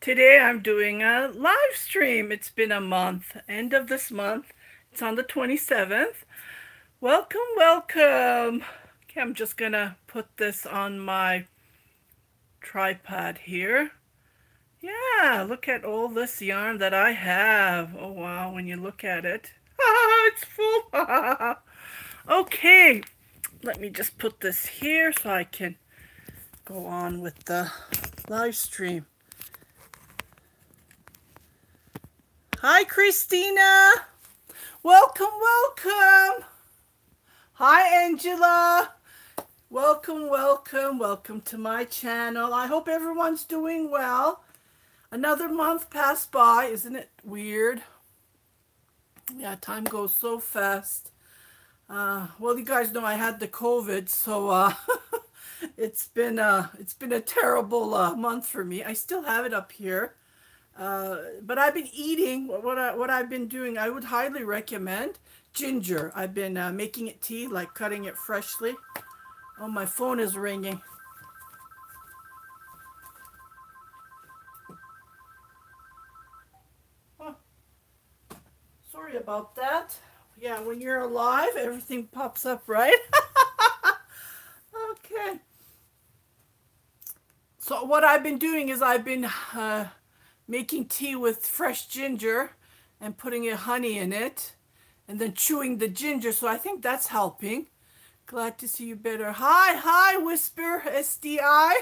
Today I'm doing a live stream. It's been a month, end of this month. It's on the 27th. Welcome, welcome. Okay, I'm just gonna put this on my tripod here. Yeah, look at all this yarn that I have. Oh wow, when you look at it. it's full. okay, let me just put this here so I can go on with the live stream. Hi, Christina. Welcome, welcome. Hi, Angela. Welcome, welcome, welcome to my channel. I hope everyone's doing well. Another month passed by. Isn't it weird? Yeah, time goes so fast. Uh, well, you guys know I had the COVID, so uh, it's been uh, it's been a terrible uh, month for me. I still have it up here, uh, but I've been eating what I what I've been doing. I would highly recommend ginger. I've been uh, making it tea, like cutting it freshly. Oh, my phone is ringing. Oh, sorry about that. Yeah, when you're alive, everything pops up, right? okay. So what I've been doing is I've been uh, making tea with fresh ginger and putting a honey in it and then chewing the ginger. So I think that's helping. Glad to see you better. Hi, hi, Whisper SDI.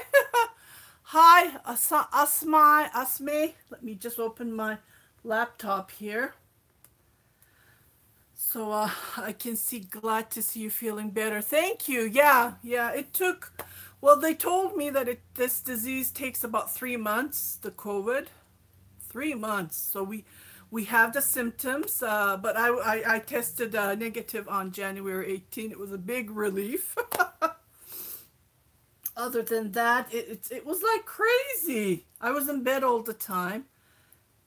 hi, Asma, Asme. Let me just open my laptop here. So uh, I can see, glad to see you feeling better. Thank you. Yeah, yeah, it took well, they told me that it, this disease takes about three months, the COVID. Three months. So we we have the symptoms, uh, but I, I, I tested uh, negative on January 18. It was a big relief. Other than that, it, it, it, was like crazy. I was in bed all the time.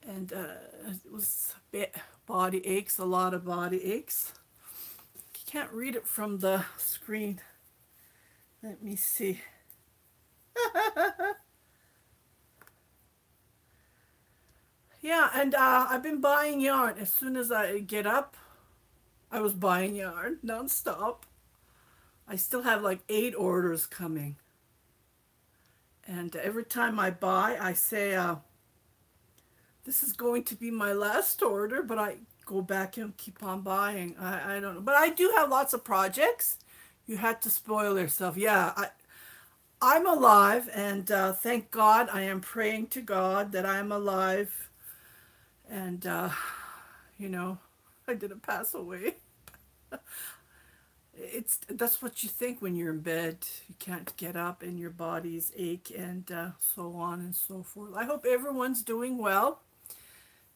And uh, it was bit, body aches, a lot of body aches. You can't read it from the screen. Let me see. Yeah, and uh, I've been buying yarn. As soon as I get up, I was buying yarn nonstop. I still have like eight orders coming. And every time I buy, I say, uh, this is going to be my last order, but I go back and keep on buying. I, I don't know. But I do have lots of projects you had to spoil yourself. Yeah, I, I'm alive, and uh, thank God I am praying to God that I'm alive. And, uh, you know, I didn't pass away. it's that's what you think when you're in bed. You can't get up, and your body's ache, and uh, so on and so forth. I hope everyone's doing well.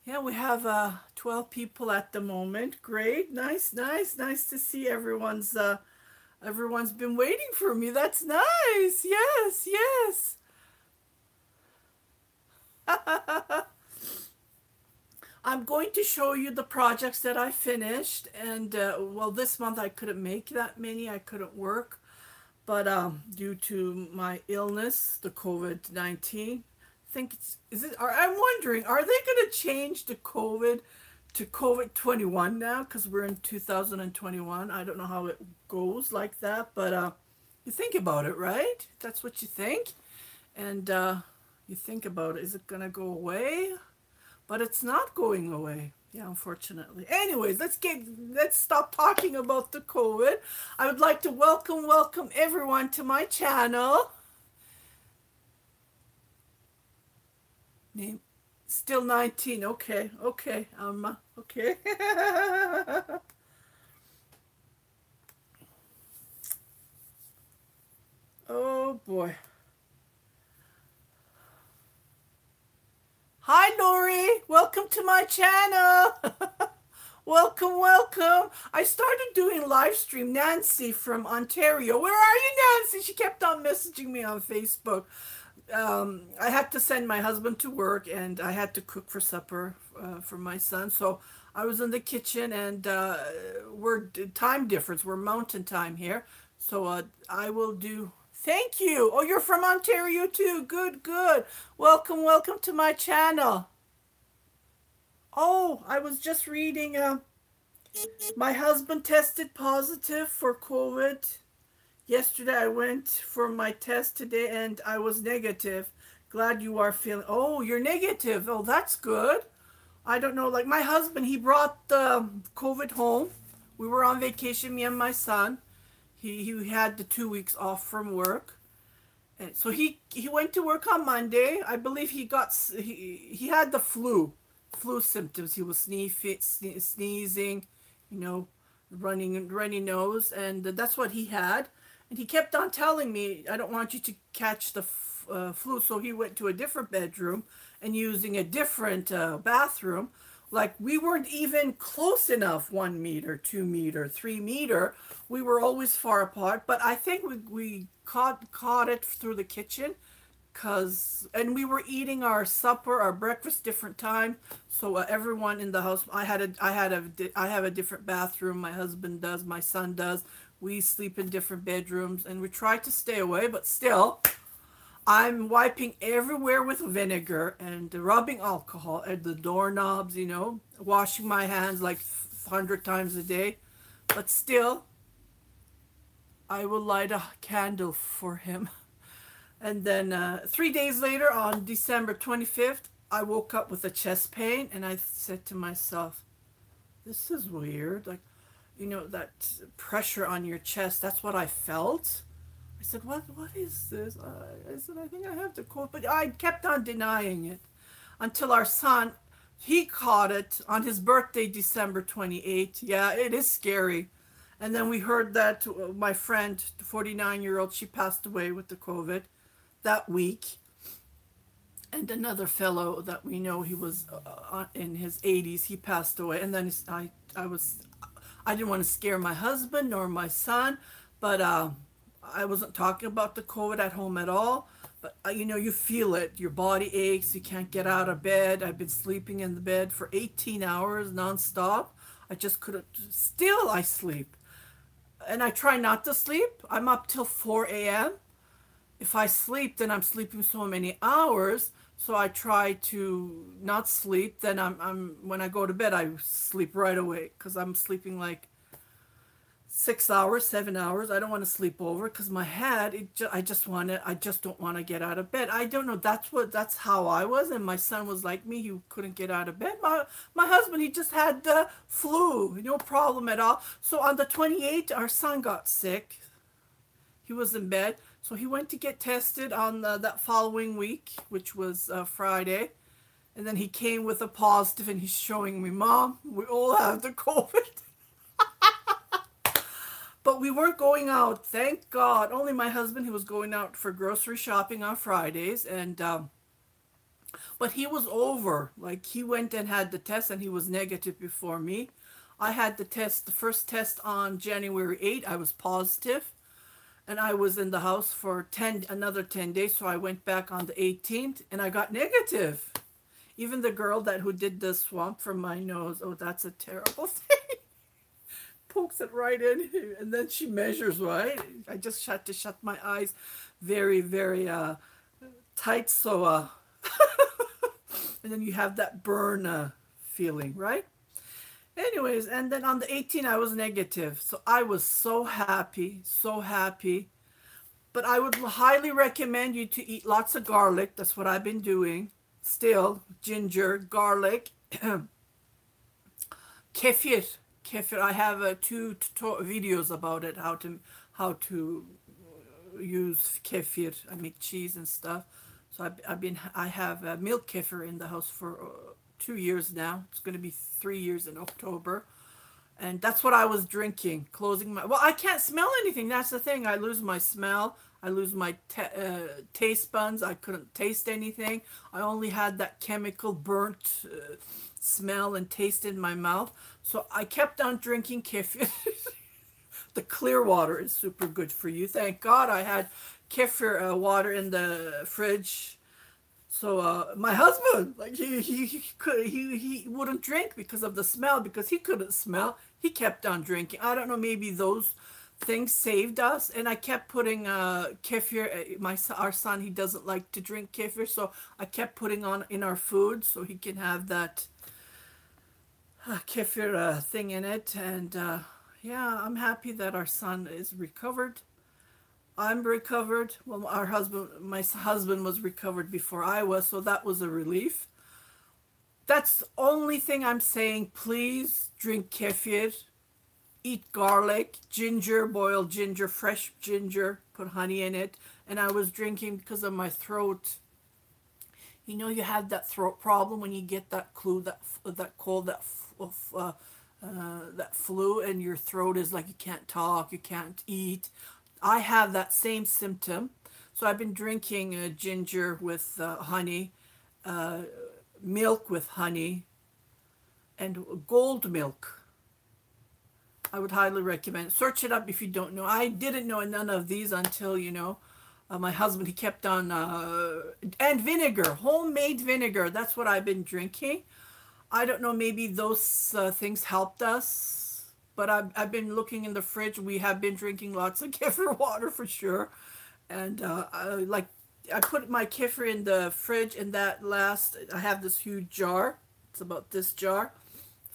Yeah, we have uh, 12 people at the moment. Great, nice, nice, nice to see everyone's uh, Everyone's been waiting for me. That's nice. Yes, yes. I'm going to show you the projects that I finished. And, uh, well, this month I couldn't make that many. I couldn't work. But um, due to my illness, the COVID-19, I think it's, is it, are, I'm wondering, are they going to change the COVID to COVID 21 now because we're in 2021. I don't know how it goes like that, but uh, you think about it, right? That's what you think. And uh, you think about it. Is it going to go away? But it's not going away. Yeah, unfortunately. Anyways, let's get let's stop talking about the COVID. I would like to welcome welcome everyone to my channel. Name Still 19. Okay. Okay. Um, okay. oh boy. Hi Lori, welcome to my channel. welcome, welcome. I started doing live stream. Nancy from Ontario. Where are you, Nancy? She kept on messaging me on Facebook um, I had to send my husband to work and I had to cook for supper uh, for my son. So I was in the kitchen and uh, we're time difference. We're mountain time here. So uh, I will do Thank you. Oh, you're from Ontario too. Good, good. Welcome, welcome to my channel. Oh, I was just reading. Uh, my husband tested positive for COVID. Yesterday I went for my test today and I was negative. Glad you are feeling. Oh, you're negative. Oh, that's good. I don't know. Like my husband, he brought the COVID home. We were on vacation, me and my son. He he had the two weeks off from work, and so he he went to work on Monday. I believe he got he he had the flu, flu symptoms. He was sneezing, sneezing, you know, running runny nose, and that's what he had. And he kept on telling me, "I don't want you to catch the uh, flu." So he went to a different bedroom and using a different uh, bathroom like we weren't even close enough one meter two meter three meter. We were always far apart but i think we, we caught caught it through the kitchen because and we were eating our supper our breakfast different time. So uh, everyone in the house i had a i had a i have a different bathroom. My husband does my son does. We sleep in different bedrooms and we try to stay away but still I'm wiping everywhere with vinegar and rubbing alcohol at the doorknobs, you know, washing my hands like 100 times a day. But still, I will light a candle for him. And then uh, three days later, on December 25th, I woke up with a chest pain and I said to myself, this is weird. Like, you know, that pressure on your chest, that's what I felt. I said, what, what is this? I said, I think I have the cold. But I kept on denying it until our son, he caught it on his birthday, December 28th. Yeah, it is scary. And then we heard that uh, my friend, the 49 year old, she passed away with the COVID that week. And another fellow that we know, he was uh, uh in his 80s, he passed away. And then I, I was, I didn't want to scare my husband nor my son, but uh, I wasn't talking about the COVID at home at all, but uh, you know, you feel it. Your body aches. You can't get out of bed. I've been sleeping in the bed for 18 hours nonstop. I just couldn't. Still, I sleep, and I try not to sleep. I'm up till 4 a.m. If I sleep, then I'm sleeping so many hours. So I try to not sleep. Then I'm, I'm when I go to bed, I sleep right away because I'm sleeping like six hours, seven hours. I don't want to sleep over because my head, it ju- I just want to, I just don't want to get out of bed. I don't know. That's what, that's how I was. And my son was like me. He couldn't get out of bed. My, my husband, he just had the flu, no problem at all. So on the 28th, our son got sick. He was in bed. So he went to get tested on the, that following week, which was uh, Friday. And then he came with a positive and he's showing me, Mom, we all have the COVID. But we weren't going out, thank God. Only my husband, who was going out for grocery shopping on Fridays, and um, but he was over. Like he went and had the test, and he was negative before me. I had the test, the first test on January 8. I was positive, and I was in the house for 10 another 10 days. So I went back on the 18th, and I got negative. Even the girl that who did the swamp from my nose. Oh, that's a terrible thing pokes it right in and then she measures right? I just had to shut my eyes. Very very uh tight so uh and then you have that burn uh feeling right? Anyways and then on the 18 i was negative. So i was so happy so happy. But i would highly recommend you to eat lots of garlic. That's what i've been doing. Still ginger garlic kefir kefir. I have uh, two videos about it, how to how to use kefir. I make cheese and stuff. So I've, I've been I have uh, milk kefir in the house for uh, two years now. It's going to be three years in October. And that's what I was drinking, closing my. Well, I can't smell anything. That's the thing. I lose my smell. I lose my uh, taste buds. I couldn't taste anything. I only had that chemical burnt uh, smell and taste in my mouth. So I kept on drinking kefir. the clear water is super good for you. Thank God I had kefir uh, water in the fridge. So uh, my husband, like he he he, could, he he wouldn't drink because of the smell because he couldn't smell. He kept on drinking. I don't know, maybe those things saved us and i kept putting uh kefir uh, my our son he doesn't like to drink kefir so i kept putting on in our food so he can have that uh, kefir uh, thing in it and uh yeah i'm happy that our son is recovered i'm recovered well our husband my husband was recovered before i was so that was a relief that's the only thing i'm saying please drink kefir eat garlic, ginger, boiled ginger, fresh ginger, put honey in it. And I was drinking because of my throat. You know, you have that throat problem when you get that clue, that that cold, that uh, uh, that flu, and your throat is like you can't talk, you can't eat. I have that same symptom. So I've been drinking uh, ginger with uh, honey, uh, milk with honey, and gold milk I would highly recommend. Search it up if you don't know. I didn't know none of these until, you know, uh, my husband, he kept on, uh, and vinegar, homemade vinegar. That's what I've been drinking. I don't know, maybe those uh, things helped us, but I've, I've been looking in the fridge. We have been drinking lots of kefir water for sure. And uh, I, like, I put my kefir in the fridge and that last, I have this huge jar. It's about this jar,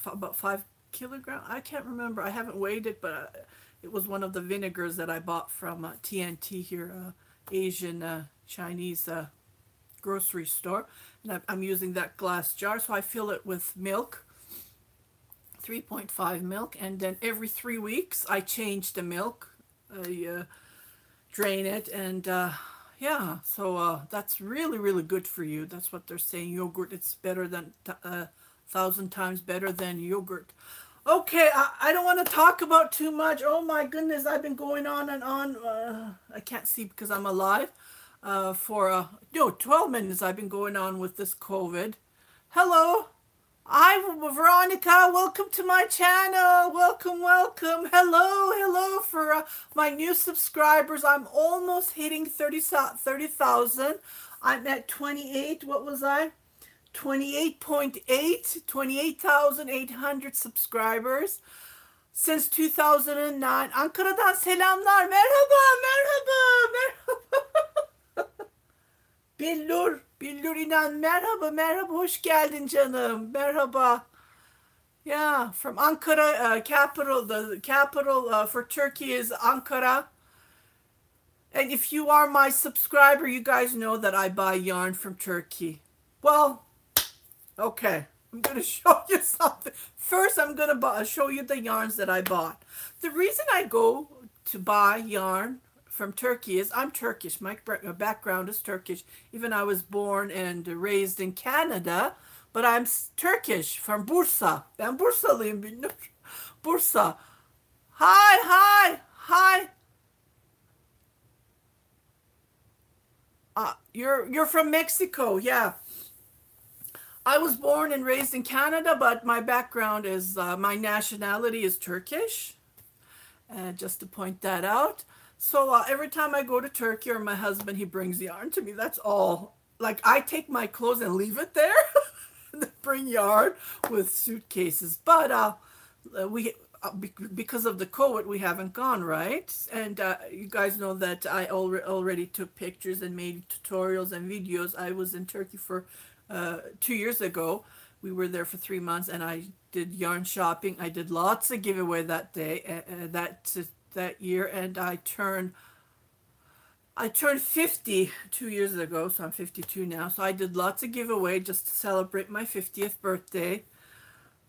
about five kilogram. I can't remember. I haven't weighed it, but uh, it was one of the vinegars that I bought from uh, T&T here, uh, Asian uh, Chinese grocery store. And I'm using that glass jar, so I fill it with milk, 3.5 milk, and then every three weeks I change the milk. I uh, drain it, and yeah, so that's really, really good for you. That's what they're saying. Yogurt, it's better than a thousand times better than yogurt. Okay, I, I don't want to talk about too much. Oh my goodness, I've been going on and on. Uh, I can't see because I'm alive. Uh, for uh, no 12 minutes I've been going on with this COVID. Hello, I'm Veronica. Welcome to my channel. Welcome, welcome. Hello, hello for uh, my new subscribers. I'm almost hitting 30,000. 30, I'm at 28. What was I? 28.8, 28,800 subscribers since 2009. Ankara'dan selamlar. Merhaba, merhaba, merhaba. Billur, Billur inan merhaba, merhaba. Hoş geldin canım. Merhaba. Yeah, from Ankara, uh, capital, the capital uh, for Turkey is Ankara. And if you are my subscriber, you guys know that I buy yarn from Turkey. Well, Okay, I'm going to show you something. First, I'm going to show you the yarns that I bought. The reason I go to buy yarn from Turkey is I'm Turkish. My background is Turkish. Even I was born and raised in Canada, but I'm Turkish from Bursa. Ben Bursalıyım. Bursa. Hi, hi, hi. Uh, you're you're from Mexico, yeah. I was born and raised in Canada, but my background is, uh, my nationality is Turkish. And just to point that out. So uh, every time I go to Turkey or my husband, he brings yarn to me. That's all. Like I take my clothes and leave it there. bring yarn with suitcases. But uh, we uh, because of the COVID, we haven't gone, right? And uh, you guys know that I already took pictures and made tutorials and videos. I was in Turkey for uh, two years ago. We were there for three months, and I did yarn shopping. I did lots of giveaway that day, uh, that that year, and I turned. I turned 50 two years ago, so I'm 52 now. So I did lots of giveaway just to celebrate my 50th birthday.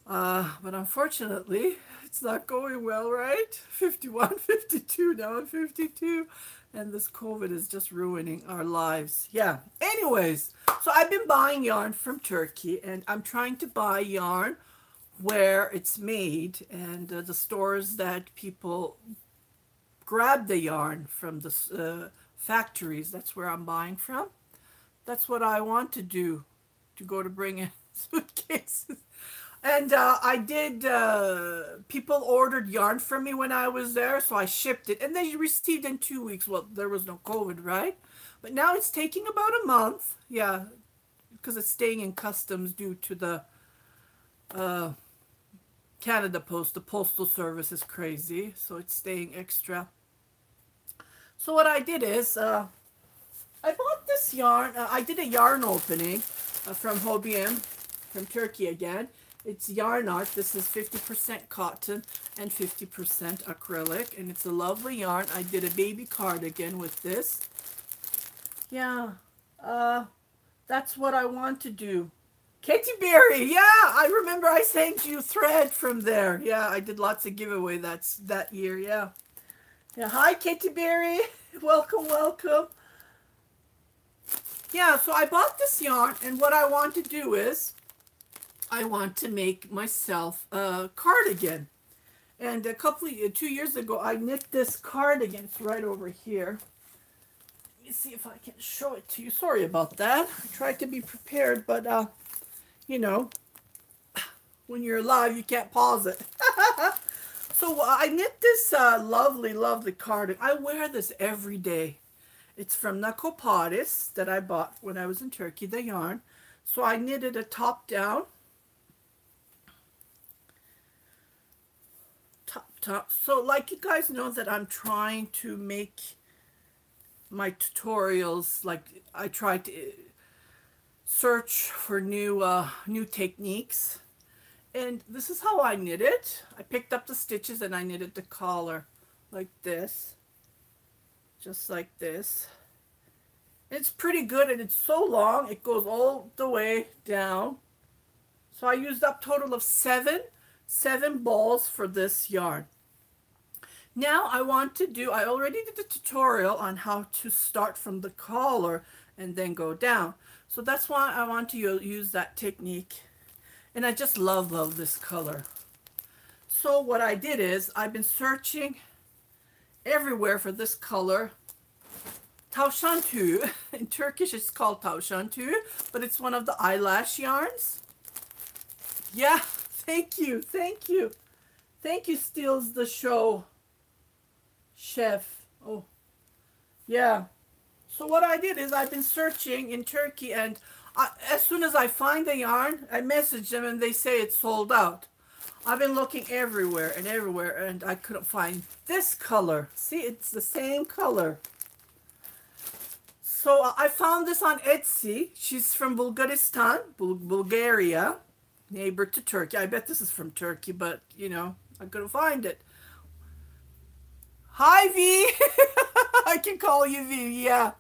Uh, but unfortunately, it's not going well, right? 51, 52, now I'm 52 and this COVID is just ruining our lives. Yeah. Anyways, so I've been buying yarn from Turkey and I'm trying to buy yarn where it's made and uh, the stores that people grab the yarn from the uh, factories. That's where I'm buying from. That's what I want to do, to go to bring in suitcases. And uh, I did, uh, people ordered yarn from me when I was there, so I shipped it. And they received in two weeks. Well, there was no COVID, right? But now it's taking about a month. Yeah, because it's staying in customs due to the uh, Canada Post, the postal service is crazy, so it's staying extra. So what I did is, uh, I bought this yarn. Uh, I did a yarn opening uh, from Hobium, from Turkey again. It's YarnArt. This is 50% cotton and 50% acrylic, and it's a lovely yarn. I did a baby cardigan with this. Yeah, uh, that's what I want to do. Katy Berry, yeah, I remember I sent you thread from there. Yeah, I did lots of giveaway that's that year, yeah. Yeah, hi Katy Berry. Welcome, welcome. Yeah, so I bought this yarn and what I want to do is I want to make myself a cardigan. And a couple of, two years ago, I knit this cardigan. It's right over here. Let me see if I can show it to you. Sorry about that. I tried to be prepared, but uh, you know, when you're alive, you can't pause it. so uh, I knit this uh, lovely, lovely cardigan. I wear this every day. It's from Nakopatis that I bought when I was in Turkey, the yarn. So I knitted a top down. Top, top. So like you guys know that I'm trying to make my tutorials, like I try to search for new uh, new techniques. And this is how I knit it. I picked up the stitches and I knitted the collar like this. Just like this. It's pretty good and it's so long. It goes all the way down. So I used up total of seven, seven balls for this yarn. Now I want to do, I already did a tutorial on how to start from the collar and then go down. So that's why I want to use that technique. And I just love, love this color. So what I did is I've been searching everywhere for this color. Tavşan In Turkish it's called tavşan but it's one of the eyelash yarns. Yeah, thank you, thank you. Thank you, Steals the Show chef. Oh, yeah. So what I did is I've been searching in Turkey and As soon as I find the yarn, I message them and they say it's sold out. I've been looking everywhere and everywhere and I couldn't find this color. See, it's the same color. So uh, I found this on Etsy. She's from Bulgaristan, Bul Bulgaria, neighbor to Turkey. I bet this is from Turkey, but you know, I couldn't find it. Hi, V. I can call you V, yeah.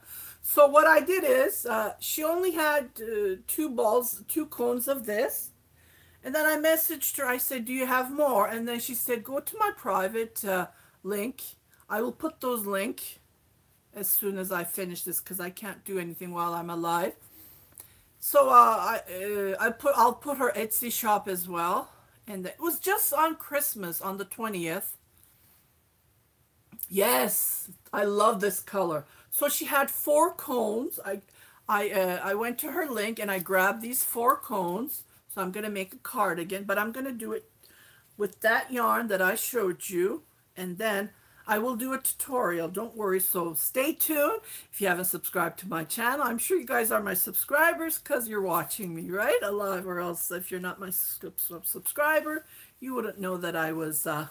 So what I did is, uh, she only had uh, two balls, two cones of this. And then I messaged her. I said, do you have more? And then she said, go to my private uh, link. I will put those link as soon as I finish this because I can't do anything while I'm alive. So uh, I, uh, I put, I'll put her Etsy shop as well. And it was just on Christmas on the 20th. Yes, I love this color. So she had four cones. I, I, uh, I went to her link and I grabbed these four cones. So I'm going to make a cardigan, but I'm going to do it with that yarn that I showed you. And then I will do a tutorial. Don't worry. So stay tuned. If you haven't subscribed to my channel, I'm sure you guys are my subscribers because you're watching me, right? Alive or else if you're not my subscriber, you wouldn't know that I was, uh,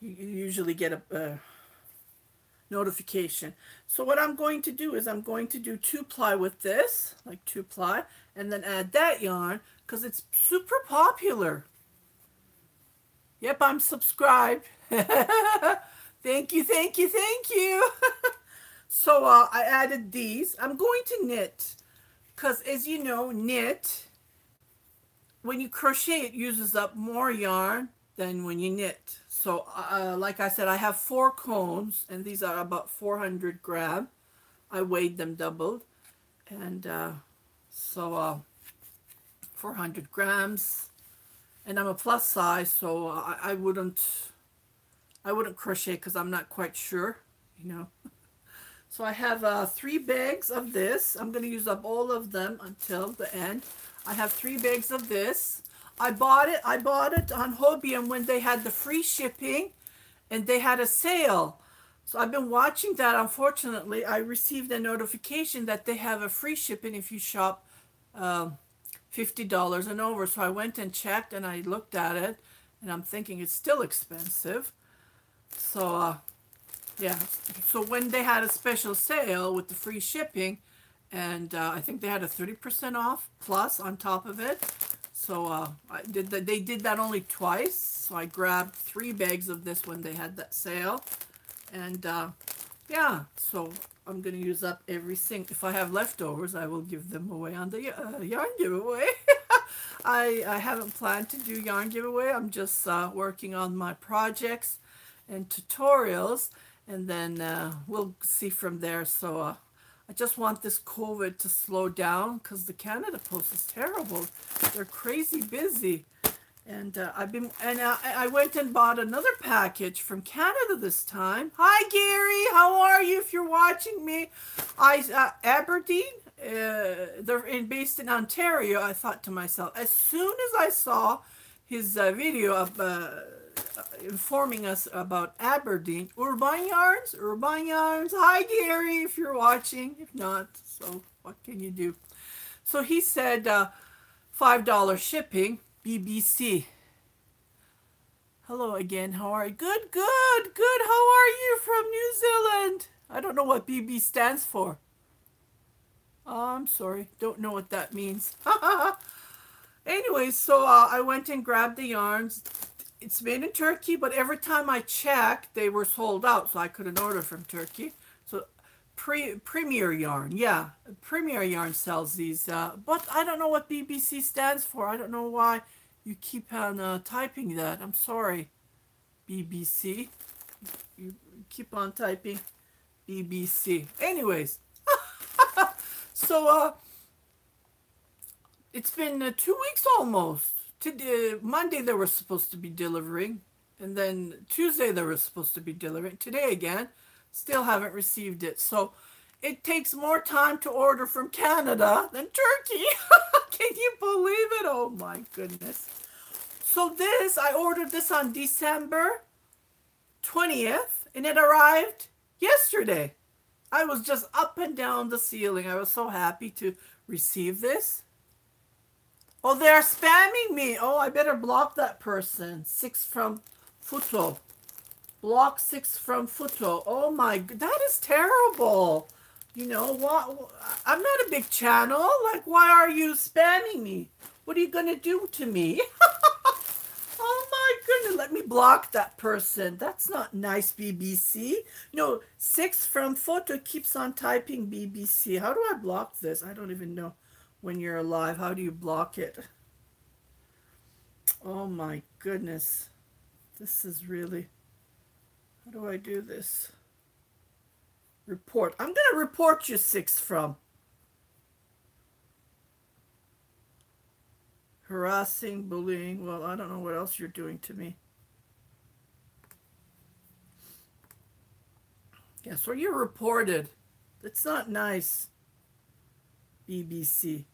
you usually get a, a notification. So what I'm going to do is I'm going to do two ply with this, like two ply, and then add that yarn because it's super popular. Yep, I'm subscribed. thank you, thank you, thank you. so uh, I added these. I'm going to knit because as you know, knit, when you crochet, it uses up more yarn than when you knit. So uh, like I said, I have four cones and these are about 400 gram. I weighed them doubled. And uh, so uh, 400 grams. And I'm a plus size, so I, I wouldn't, I wouldn't crochet because I'm not quite sure, you know. So I have uh, three bags of this. I'm going to use up all of them until the end. I have three bags of this. I bought it. I bought it on Hobbii when they had the free shipping and they had a sale. So I've been watching that. Unfortunately, I received a notification that they have a free shipping if you shop um, $50 and over. So I went and checked and I looked at it and I'm thinking it's still expensive. So, uh, yeah. So when they had a special sale with the free shipping, and uh, I think they had a 30% off plus on top of it. So uh, I did the, they did that only twice. So I grabbed three bags of this when they had that sale. And uh, yeah, so I'm going to use up every single, if I have leftovers, I will give them away on the uh, yarn giveaway. I, I haven't planned to do yarn giveaway. I'm just uh, working on my projects and tutorials. And then uh, we'll see from there. So uh, I just want this COVID to slow down because the Canada Post is terrible. They're crazy busy. And uh, I've been, and uh, I went and bought another package from Canada this time. Hi, Gary. How are you? If you're watching me, I uh, Aberdeen. Uh, they're in, based in Ontario. I thought to myself, as soon as I saw his uh, video of uh, informing us about Aberdeen, Urban Yarns, Urban Yarns. Hi, Gary. If you're watching, if not, so what can you do? So he said uh, five dollar shipping BBC. Hello again. How are you? Good, good, good. How are you from New Zealand? I don't know what BB stands for. Oh, I'm sorry. Don't know what that means. Anyways, so uh, I went and grabbed the yarns. It's made in Turkey, but every time I checked, they were sold out, so I couldn't order from Turkey. So Pre Premier Yarn, yeah, Premier Yarn sells these, uh, but I don't know what BBC stands for. I don't know why you keep on uh, typing that. I'm sorry, BBC. You keep on typing BBC. Anyways, so uh, it's been uh, two weeks almost. Today, Monday they were supposed to be delivering, and then Tuesday they were supposed to be delivering. Today again Still haven't received it. So it takes more time to order from Canada than Turkey. Can you believe it? Oh my goodness. So this, I ordered this on December 20th and it arrived yesterday. I was just up and down the ceiling. I was so happy to receive this. Oh, they're spamming me. Oh, I better block that person. Six from Futo. Block six from Futo. Oh my, that is terrible. You know, what? I'm not a big channel. Like, why are you spamming me? What are you going to do to me? oh my goodness, let me block that person. That's not nice, BBC. No, six from Futo keeps on typing BBC. How do I block this? I don't even know when you're alive. How do you block it? Oh my goodness. This is really... How do I do this? Report. I'm going to report you six from. Harassing, bullying. Well, I don't know what else you're doing to me. Yes, well, you're reported. That's not nice, BBC.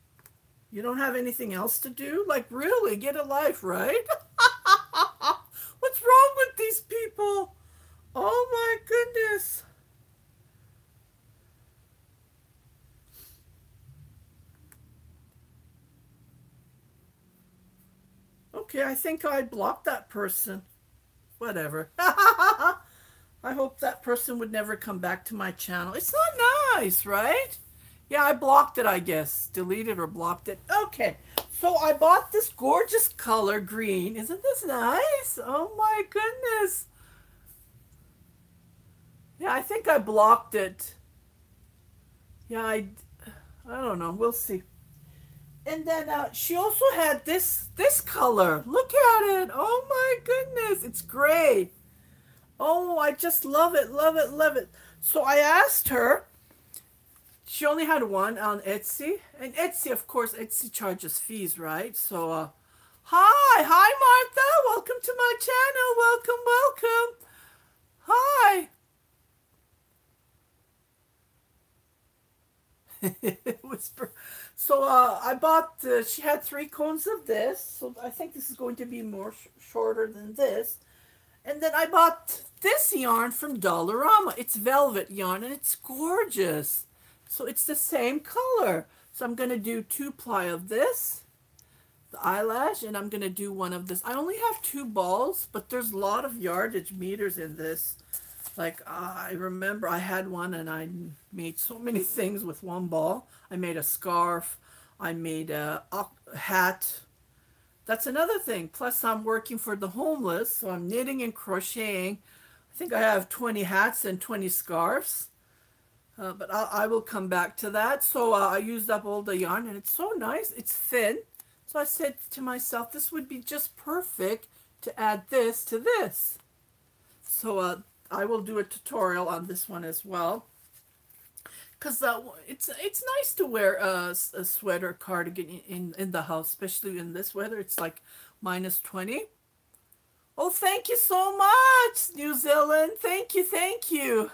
You don't have anything else to do? Like, really, get a life, right? What's wrong with these people? Oh my goodness. Okay, I think I blocked that person. Whatever. I hope that person would never come back to my channel. It's not nice, right? Yeah, I blocked it, I guess. Deleted or blocked it. Okay, so I bought this gorgeous color, green. Isn't this nice? Oh my goodness. Yeah, I think I blocked it. Yeah, I, I don't know. We'll see. And then uh, she also had this this color. Look at it. Oh my goodness, it's gray. Oh, I just love it, love it, love it. So I asked her. She only had one on Etsy, and Etsy, of course, Etsy charges fees, right? So, uh, hi, hi, Martha. Welcome to my channel. Welcome, welcome. Hi. Whisper. So uh, I bought, uh, she had three cones of this. So I think this is going to be more sh shorter than this. And then I bought this yarn from Dollarama. It's velvet yarn and it's gorgeous. So it's the same color. So I'm going to do two ply of this. the eyelash and I'm gonna do one of this. I only have two balls but there's a lot of yardage meters in this. Like uh, I remember I had one and I made so many things with one ball. I made a scarf. I made a hat. That's another thing. Plus I'm working for the homeless so I'm knitting and crocheting. I think I have 20 hats and 20 scarves uh, but I, I, will come back to that so uh, I used up all the yarn and it's so nice it's thin so I said to myself, this would be just perfect to add this to this. So uh, I will do a tutorial on this one as well. Because uh, it's it's nice to wear a, a sweater cardigan in, in the house, especially in this weather. It's like minus 20. Oh, thank you so much, New Zealand. Thank you, thank you.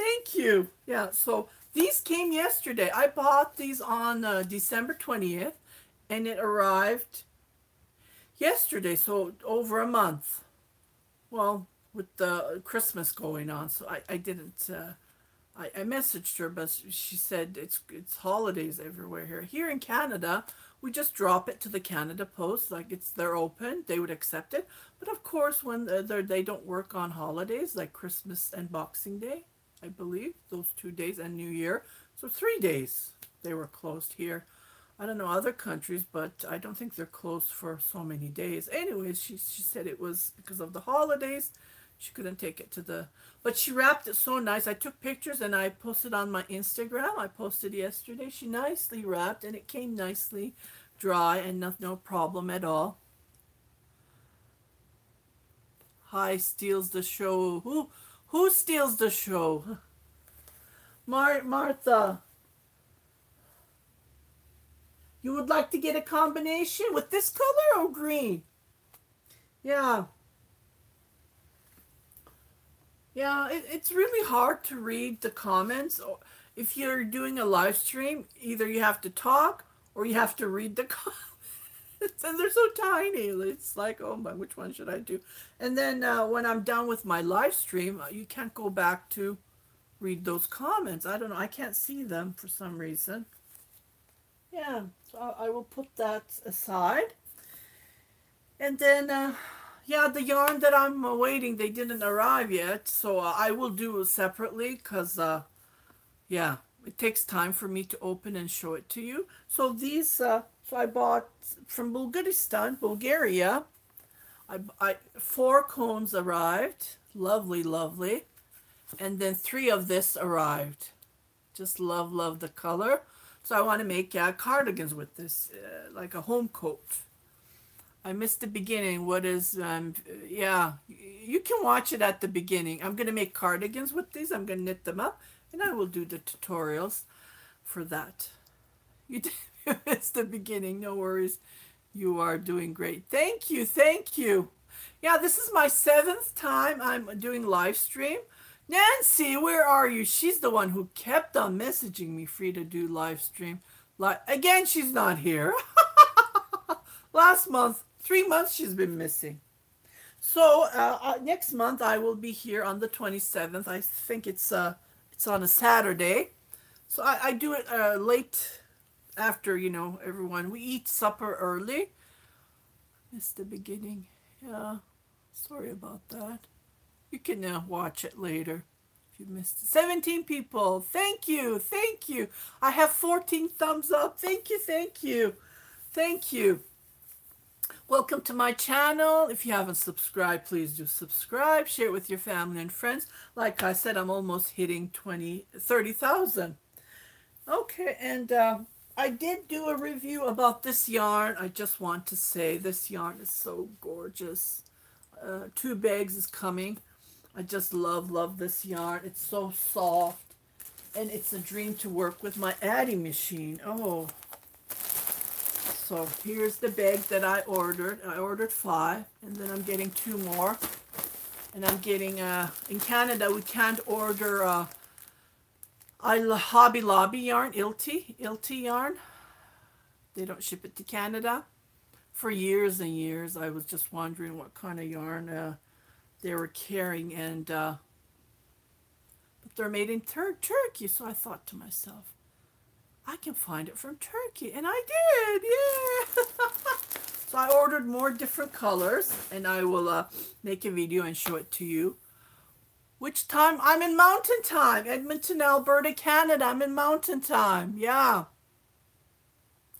Thank you. Yeah, so these came yesterday. I bought these on uh, December 20th and it arrived yesterday, so over a month. Well, with the Christmas going on, so I, I didn't, uh, I, I messaged her, but she said it's, it's holidays everywhere here. Here in Canada, we just drop it to the Canada Post, like it's, they're open, they would accept it. But of course, when they're, they don't work on holidays, like Christmas and Boxing Day, I believe, those two days, and New Year. So three days they were closed here. I don't know other countries, but I don't think they're closed for so many days. Anyways, she, she said it was because of the holidays. She couldn't take it to the... But she wrapped it so nice. I took pictures and I posted on my Instagram. I posted yesterday. She nicely wrapped and it came nicely dry and no, no problem at all. Hi, steals the show. Who who steals the show? Mar Martha. You would like to get a combination with this color or green? Yeah. Yeah, it, it's really hard to read the comments. If you're doing a live stream, either you have to talk or you have to read the comments. and they're so tiny. It's like, oh my, which one should I do? And then uh, when I'm done with my live stream, uh, you can't go back to read those comments. I don't know. I can't see them for some reason. Yeah, so I will put that aside. And then, uh, yeah, the yarn that I'm awaiting, they didn't arrive yet. So uh, I will do it separately because, uh, yeah, it takes time for me to open and show it to you. So these, uh, I bought from Bulgaristan, Bulgaria. I, I four cones arrived, lovely, lovely, and then three of this arrived. Just love, love the color. So I want to make uh, cardigans with this, uh, like a home coat. I missed the beginning. What is, um, yeah, you can watch it at the beginning. I'm going to make cardigans with these. I'm going to knit them up and I will do the tutorials for that. You it's the beginning. No worries. You are doing great. Thank you. Thank you. Yeah, this is my seventh time I'm doing live stream. Nancy, where are you? She's the one who kept on messaging me free to do live stream. Like again, she's not here. Last month, three months she's been missing. So uh, uh, next month I will be here on the 27th. I think it's uh it's on a Saturday. So I, I do it uh, late after, you know, everyone. We eat supper early. It's the beginning. Yeah, sorry about that. You can uh, watch it later if you missed it. 17 people. Thank you. Thank you. I have 14 thumbs up. Thank you. Thank you. Thank you. Welcome to my channel. If you haven't subscribed, please do subscribe. Share it with your family and friends. Like I said, I'm almost hitting 20, 30,000. Okay, and uh, I did do a review about this yarn. I just want to say this yarn is so gorgeous. Uh, two bags is coming. I just love, love this yarn. It's so soft. And it's a dream to work with my adding machine. Oh. So here's the bag that I ordered. I ordered five. And then I'm getting two more. And I'm getting, uh, in Canada, we can't order uh, I Hobby Lobby yarn, Ilti, Ilti yarn. They don't ship it to Canada. For years and years, I was just wondering what kind of yarn uh, they were carrying, and uh, but they're made in Tur Turkey. So I thought to myself, I can find it from Turkey. And I did, yeah. so I ordered more different colors and I will uh, make a video and show it to you. Which time? I'm in mountain time. Edmonton, Alberta, Canada. I'm in mountain time. Yeah.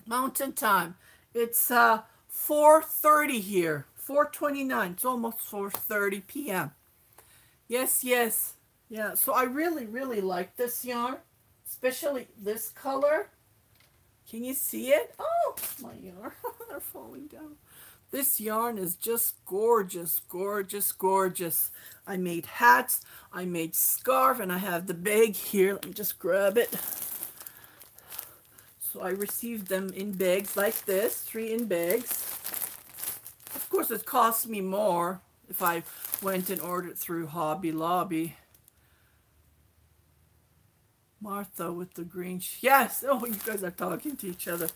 Mountain time. It's uh, 4.30 here. 4.29. It's almost 4.30 p.m. Yes, yes. Yeah, so I really, really like this yarn. Especially this color. Can you see it? Oh, my yarn. They're falling down. This yarn is just gorgeous, gorgeous, gorgeous. I made hats, I made scarf, and I have the bag here. Let me just grab it. So I received them in bags like this, three in bags. Of course, it cost me more if I went and ordered through Hobium. Martha with the green. yes. Oh, you guys are talking to each other.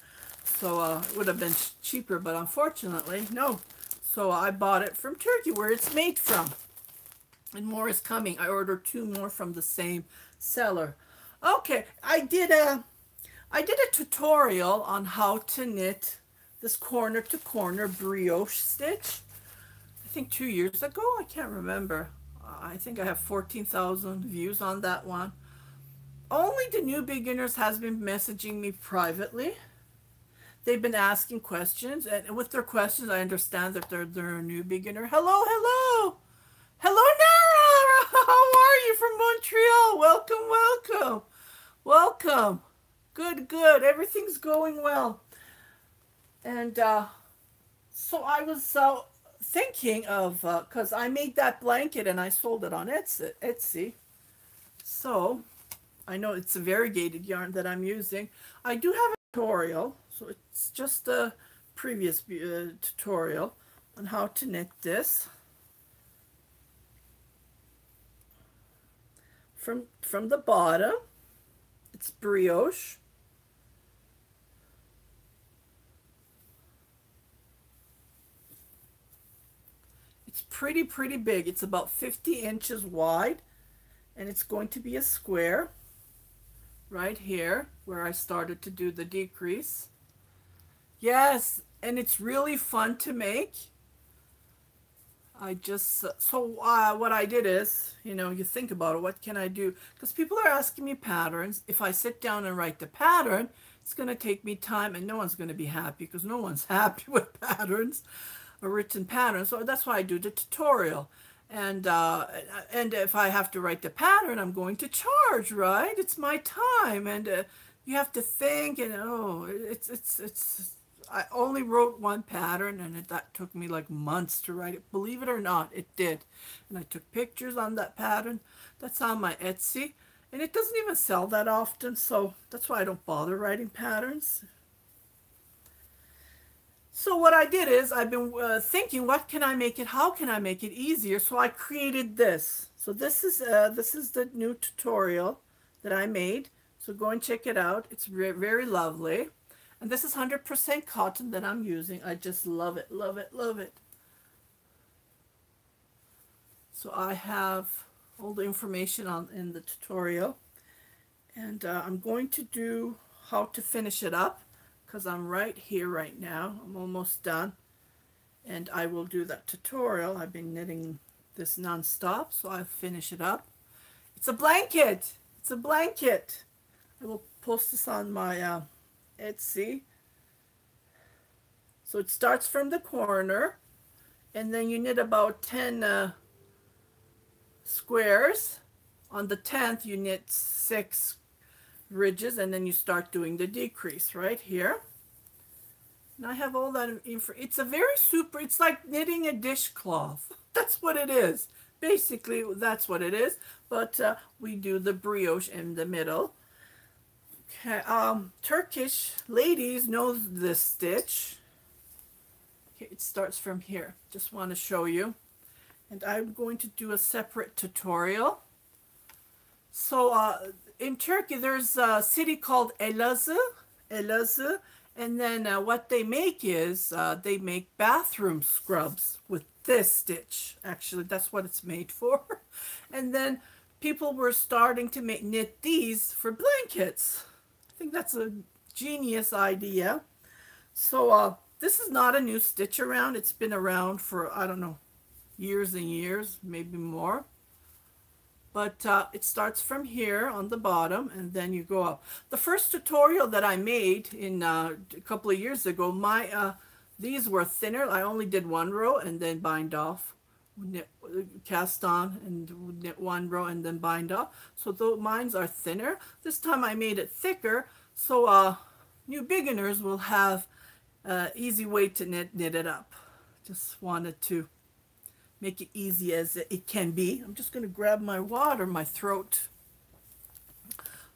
So uh, it would have been cheaper, but unfortunately, no. So I bought it from Turkey, where it's made from. And more is coming. I ordered two more from the same seller. Okay, I did a, I did a tutorial on how to knit this corner to corner brioche stitch. I think two years ago. I can't remember. I think I have 14,000 views on that one. Only the new beginners has been messaging me privately they've been asking questions, and with their questions, I understand that they're they're a new beginner. Hello, hello, hello, Nara. How are you from Montreal? Welcome, welcome, welcome. Good, good. Everything's going well. And uh, so I was uh, thinking of because uh, I made that blanket and I sold it on Etsy. Etsy. So I know it's a variegated yarn that I'm using. I do have a tutorial so it's just a previous uh, tutorial on how to knit this. From, from the bottom, it's brioche. It's pretty, pretty big. It's about 50 inches wide and it's going to be a square right here where I started to do the decrease. Yes, and it's really fun to make. I just, so uh, what I did is, you know, you think about it, what can I do? Because people are asking me patterns. If I sit down and write the pattern, it's going to take me time and no one's going to be happy because no one's happy with patterns, a written pattern. So that's why I do the tutorial. And, uh, and if I have to write the pattern, I'm going to charge, right? It's my time. And uh, you have to think and, oh, it's, it's, it's, I only wrote one pattern and it, that took me like months to write it. Believe it or not, it did. And I took pictures on that pattern. That's on my Etsy. And it doesn't even sell that often, so that's why I don't bother writing patterns. So what I did is I've been uh, thinking, what can I make it? How can I make it easier? So I created this. So this is uh, this is the new tutorial that I made. So go and check it out. It's very lovely. And this is 100% cotton that I'm using. I just love it, love it, love it. So I have all the information on in the tutorial. And uh, I'm going to do how to finish it up because I'm right here right now. I'm almost done. And I will do that tutorial. I've been knitting this non-stop, so I'll finish it up. It's a blanket. It's a blanket. I will post this on my uh, Etsy. So it starts from the corner and then you knit about 10 uh, squares. On the 10th you knit six ridges and then you start doing the decrease right here. And I have all that info. It's a very super, it's like knitting a dishcloth. That's what it is. Basically, that's what it is. But uh, we do the brioche in the middle. Okay, um, Turkish ladies knows this stitch. Okay, it starts from here. Just want to show you. And I'm going to do a separate tutorial. So uh, in Turkey, there's a city called Elazığ. Elazığ. And then uh, what they make is uh, they make bathroom scrubs with this stitch. Actually, that's what it's made for. and then people were starting to make knit these for blankets think that's a genius idea. So uh, this is not a new stitch around. It's been around for, I don't know, years and years, maybe more. But uh, it starts from here on the bottom and then you go up. The first tutorial that I made in uh, a couple of years ago, my uh, these were thinner. I only did one row and then bind off. Cast on and knit one row and then bind off. So though mines are thinner, this time I made it thicker. So uh, new beginners will have uh, easy way to knit, knit it up. Just wanted to make it easy as it can be. I'm just going to grab my water, my throat.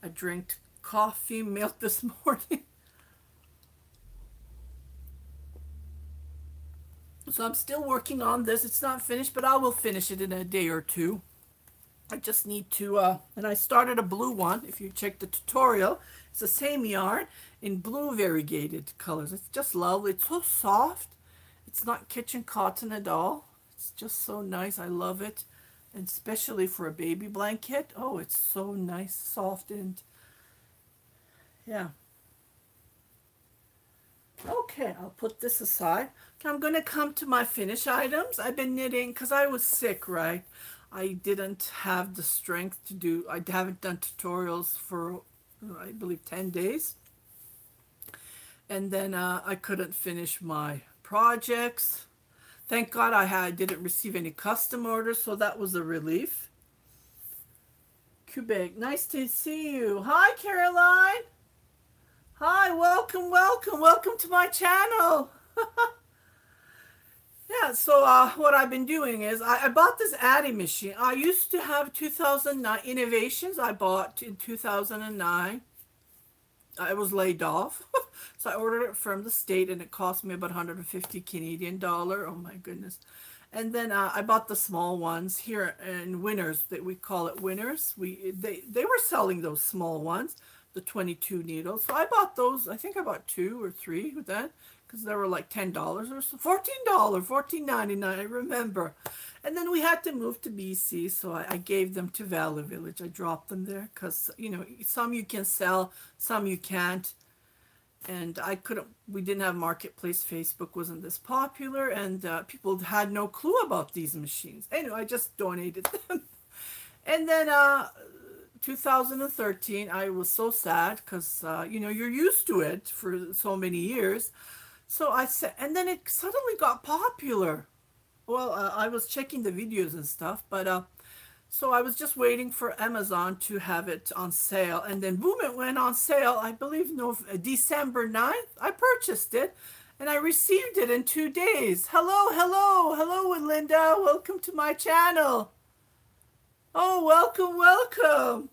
I drank coffee, milk this morning. So I'm still working on this. It's not finished, but I will finish it in a day or two. I just need to, uh, and I started a blue one. If you check the tutorial, it's the same yarn in blue variegated colors. It's just lovely. It's so soft. It's not kitchen cotton at all. It's just so nice. I love it. And especially for a baby blanket. Oh, it's so nice, soft, and yeah. Okay, I'll put this aside. I'm going to come to my finish items. I've been knitting because I was sick, right? I didn't have the strength to do, I haven't done tutorials for, I believe, 10 days. And then uh, I couldn't finish my projects. Thank God I had didn't receive any custom orders, so that was a relief. Quebec, nice to see you. Hi, Caroline. Hi, welcome, welcome, welcome to my channel. yeah, so uh, what I've been doing is I, I, bought this Addi machine. I used to have 2009 Innovations I bought in 2009. I was laid off. so I ordered it from the state and it cost me about 150 Canadian dollar. Oh my goodness. And then uh, I bought the small ones here in Winners that we call it Winners. We they they were selling those small ones the 22 needles. So I bought those. I think I bought two or three with that because they were like $10 or so. $14, $14.99, I remember. And then we had to move to BC, so I, I gave them to Value Village. I dropped them there because, you know, some you can sell, some you can't. And I couldn't, we didn't have Marketplace. Facebook wasn't this popular, and uh, people had no clue about these machines. Anyway, I just donated them. and then uh, 2013, I was so sad because, uh, you know, you're used to it for so many years. So I said, and then it suddenly got popular. Well, uh, I was checking the videos and stuff, but uh, so I was just waiting for Amazon to have it on sale. And then boom, it went on sale, I believe, no, December 9th. I purchased it and I received it in two days. Hello, hello, hello, Linda. Welcome to my channel. Oh, welcome, welcome.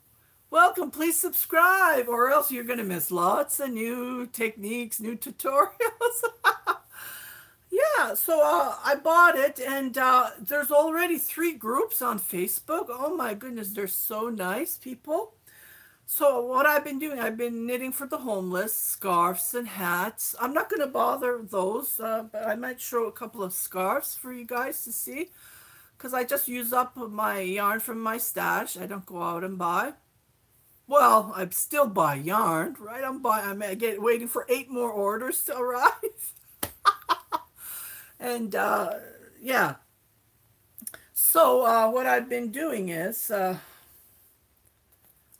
Welcome, please subscribe or else you're going to miss lots of new techniques, new tutorials. yeah, so uh, I bought it and uh, there's already three groups on Facebook. Oh my goodness, they're so nice, people. So what I've been doing, I've been knitting for the homeless, scarves and hats. I'm not going to bother those, uh, but I might show a couple of scarves for you guys to see because I just use up my yarn from my stash. I don't go out and buy. Well, I'm still buy yarn, right? I'm buying. I'm waiting for eight more orders to arrive. and uh, yeah. So uh, what I've been doing is uh,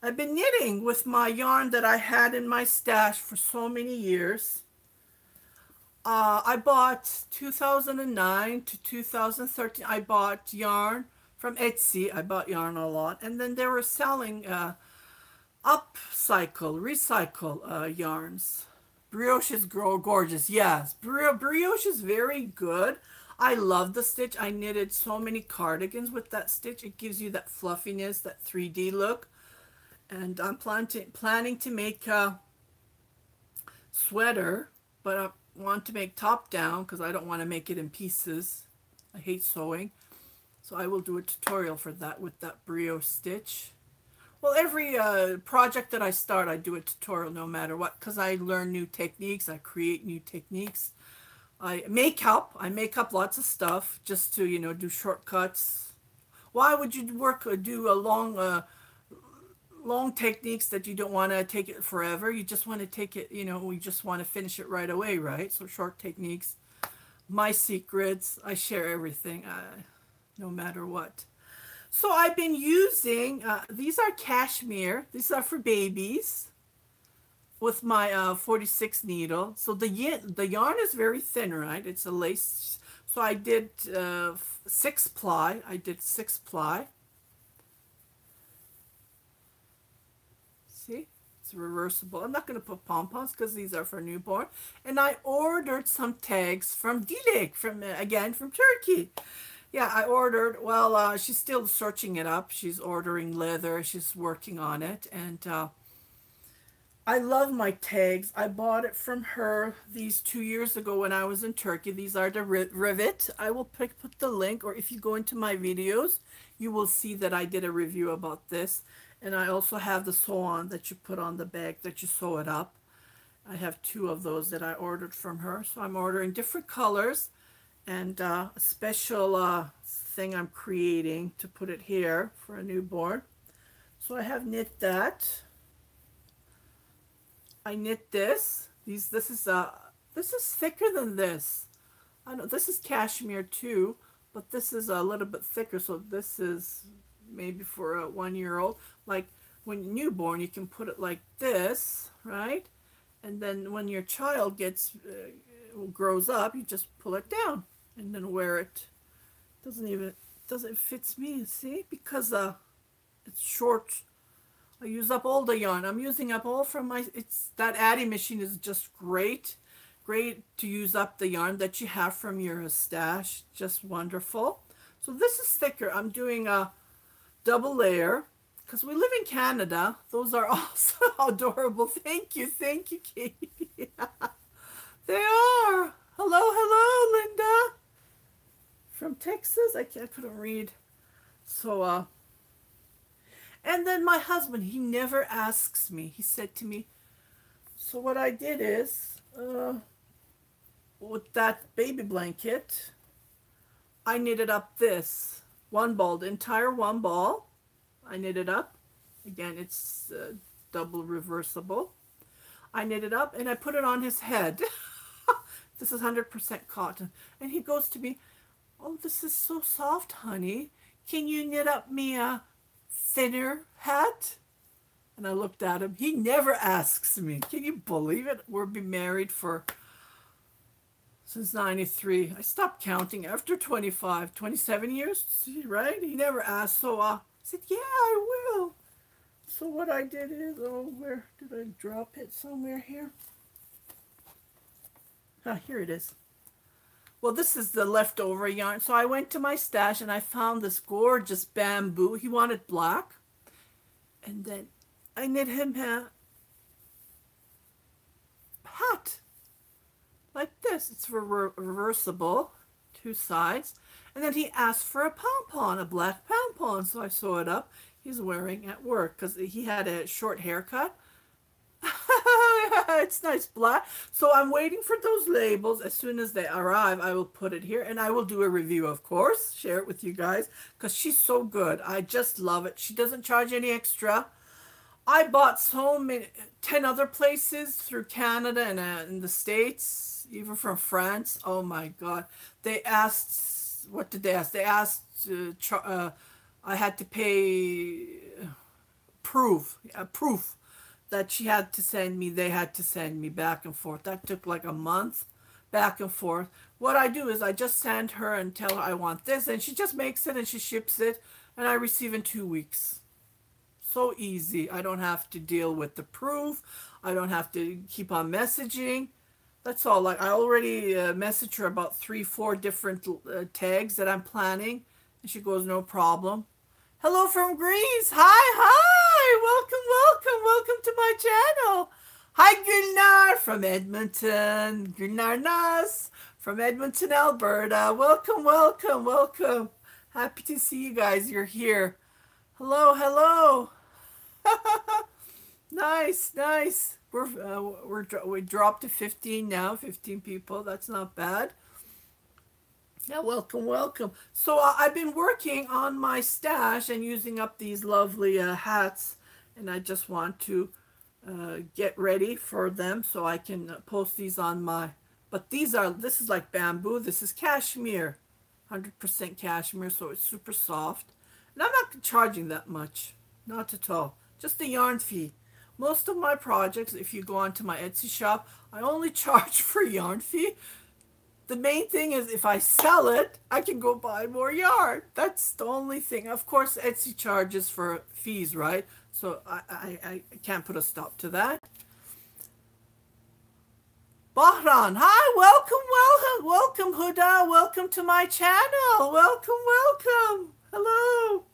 I've been knitting with my yarn that I had in my stash for so many years. Uh, I bought 2009 to 2013. I bought yarn from Etsy. I bought yarn a lot, and then they were selling uh, upcycle, recycle uh, yarns. Brioche is gorgeous. Yes, brioche is very good. I love the stitch. I knitted so many cardigans with that stitch. It gives you that fluffiness, that 3D look. And I'm plan to, planning to make a sweater, but I want to make top down because I don't want to make it in pieces. I hate sewing. So I will do a tutorial for that with that brioche stitch. Well, every uh, project that I start, I do a tutorial no matter what because I learn new techniques. I create new techniques. I make up. I make up lots of stuff just to, you know, do shortcuts. Why would you work, uh, do a long, uh, long techniques that you don't want to take it forever. You just want to take it, you know, we just want to finish it right away, right? So short techniques, my secrets, I share everything, uh, no matter what. So I've been using, uh, these are cashmere. These are for babies with my uh, 46 needle. So the, the yarn is very thin, right? It's a lace. So I did uh, six ply. I did six ply. See? It's reversible. I'm not going to put pom-poms because these are for newborn. And I ordered some tags from Dilek, from, uh, again, from Turkey. Yeah, I ordered, well, uh, she's still searching it up. She's ordering leather. She's working on it. And uh, I love my tags. I bought it from her these two years ago when I was in Turkey. These are the Rivet. I will pick, put the link, or if you go into my videos, you will see that I did a review about this. And I also have the sew-on that you put on the bag that you sew it up. I have two of those that I ordered from her. So I'm ordering different colors and uh, a special uh, thing I'm creating to put it here for a newborn. So I have knit that. I knit this. These this is uh this is thicker than this. I know this is cashmere too, but this is a little bit thicker. So this is maybe for a one year old. Like when newborn, you can put it like this, right? And then when your child gets uh, grows up, you just pull it down and then wear it. Doesn't even doesn't fits me. See, because uh, it's short. I use up all the yarn. I'm using up all from my. It's that Addi machine is just great, great to use up the yarn that you have from your stash. Just wonderful. So this is thicker. I'm doing a double layer because we live in Canada. Those are also adorable. Thank you, thank you, Katie. they are. Hello, hello, Linda from Texas. I, can't, couldn't read. So, uh, and then my husband, he never asks me. He said to me, so what I did is, uh, with that baby blanket, I knitted up this one ball, the entire one ball. I knitted up. Again, it's uh, double reversible. I knitted it up and I put it on his head. this is 100% cotton. And he goes to me, Oh, this is so soft, honey. Can you knit up me a thinner hat? And I looked at him. He never asks me. Can you believe it? We've been married for since 93. I stopped counting after 25, 27 years, See, right? He never asked. So uh, I said, yeah, I will. So what I did is, oh, where did I drop it? Somewhere here. Ah, here it is. Well, this is the leftover yarn. So I went to my stash and I found this gorgeous bamboo. He wanted black. And then I knit him a hat like this. It's rever reversible, two sides. And then he asked for a pom-pom, a black pom-pom. So I sew it up. He's wearing at work because he had a short haircut. it's nice black. So I'm waiting for those labels. As soon as they arrive, I will put it here and I will do a review, of course, share it with you guys because she's so good. I just love it. She doesn't charge any extra. I bought so many, 10 other places through Canada and uh, in the States, even from France. Oh my God. They asked, what did they ask? They asked, uh, uh, I had to pay proof, uh, proof that she had to send me, they had to send me back and forth. That took like a month back and forth. What I do is I just send her and tell her I want this, and she just makes it and she ships it, and I receive in two weeks. So easy. I don't have to deal with the proof. I don't have to keep on messaging. That's all. Like I already uh, messaged her about three, four different uh, tags that I'm planning, and she goes, no problem. Hello from Greece. Hi, hi. Welcome, to my channel. Hi, Gunnar from Edmonton. Gunnar Nas from Edmonton, Alberta. Welcome, welcome, welcome. Happy to see you guys. You're here. Hello, hello. nice, nice. We're uh, we're we dropped to 15 now. 15 people. That's not bad. Yeah, welcome, welcome. So uh, I've been working on my stash and using up these lovely uh, hats and I just want to uh, get ready for them so I can post these on my but these are this is like bamboo this is cashmere 100% cashmere so it's super soft and I'm not charging that much not at all just the yarn fee most of my projects if you go onto my Etsy shop I only charge for yarn fee the main thing is if I sell it, I can go buy more yarn. That's the only thing. Of course, Etsy charges for fees, right? So I, I, I can't put a stop to that. Bahran, hi, welcome, welcome, welcome, Huda, welcome to my channel. Welcome, welcome. Hello.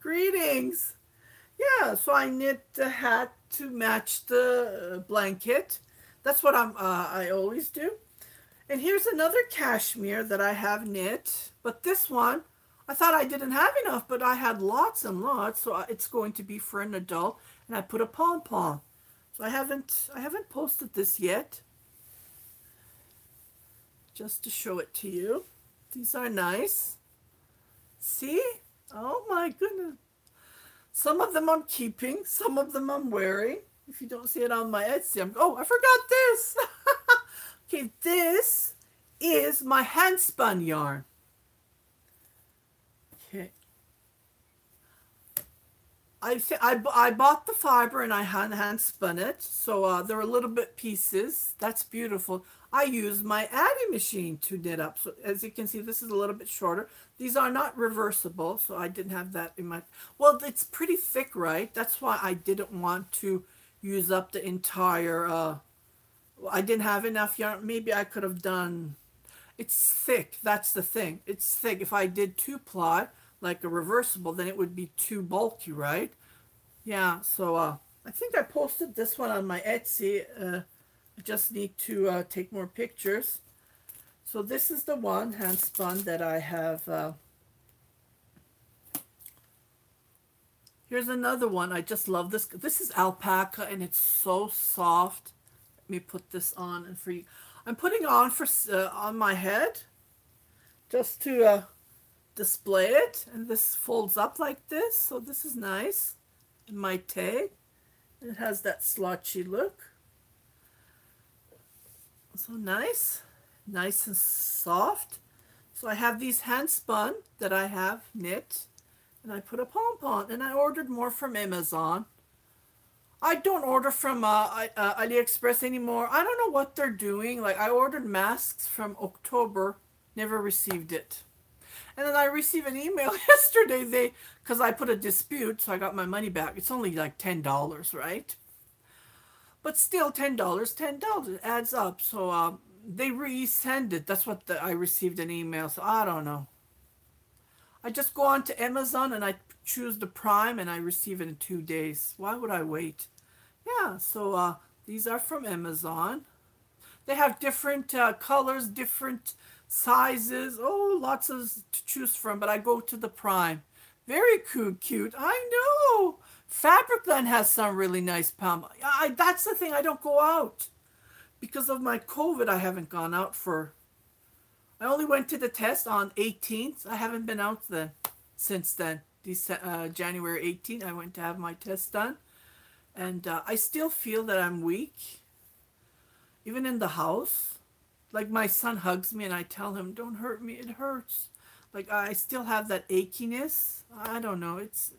Greetings. Yeah, so I knit the hat to match the blanket. That's what I'm, uh, I always do. And here's another cashmere that I have knit, but this one, I thought I didn't have enough, but I had lots and lots, so it's going to be for an adult. And I put a pom-pom. So I haven't, I haven't posted this yet. Just to show it to you. These are nice. See? Oh my goodness. Some of them I'm keeping, some of them I'm wearing. If you don't see it on my Etsy, I'm, oh, I forgot this. okay, this is my hand spun yarn. I, I, I bought the fiber and I hand, hand spun it. So uh, there were little bit pieces. That's beautiful. I use my Addi machine to knit up. So as you can see, this is a little bit shorter. These are not reversible, so I didn't have that in my... Well, it's pretty thick, right? That's why I didn't want to use up the entire... Uh, I didn't have enough yarn. Maybe I could have done... It's thick. That's the thing. It's thick. If I did two ply, like a reversible, then it would be too bulky, right? Yeah, so uh, I think I posted this one on my Etsy. Uh, I just need to uh, take more pictures. So this is the one hand spun that I have. Uh, here's another one. I just love this. This is alpaca and it's so soft. Let me put this on and for. I'm putting on for uh, on my head just to uh, display it and this folds up like this so this is nice in my tag it has that slotchy look. So nice nice and soft. So I have these hand spun that I have knit and I put a pom-pom and I ordered more from Amazon. I don't order from uh, uh, AliExpress anymore. I don't know what they're doing. Like I ordered masks from October never received it and then I received an email yesterday. They because I put a dispute, so I got my money back. It's only like ten dollars, right? But still, ten dollars, ten dollars adds up. So um, they resend it. That's what the, I received an email. So I don't know. I just go on to Amazon and I choose the Prime and I receive it in two days. Why would I wait? Yeah. So uh, these are from Amazon. They have different uh, colors, different sizes. Oh, lots of to choose from, but I go to the Prime. Very cute, cute. I know. Fabricland has some really nice palm. I, that's the thing. I don't go out. Because of my COVID, I haven't gone out for... I only went to the test on 18th. I haven't been out then since then. December, uh, January 18th, I went to have my test done. And uh, I still feel that I'm weak. Even in the house like my son hugs me and I tell him, "Don't hurt me. It hurts." Like I still have that achiness. I don't know. It's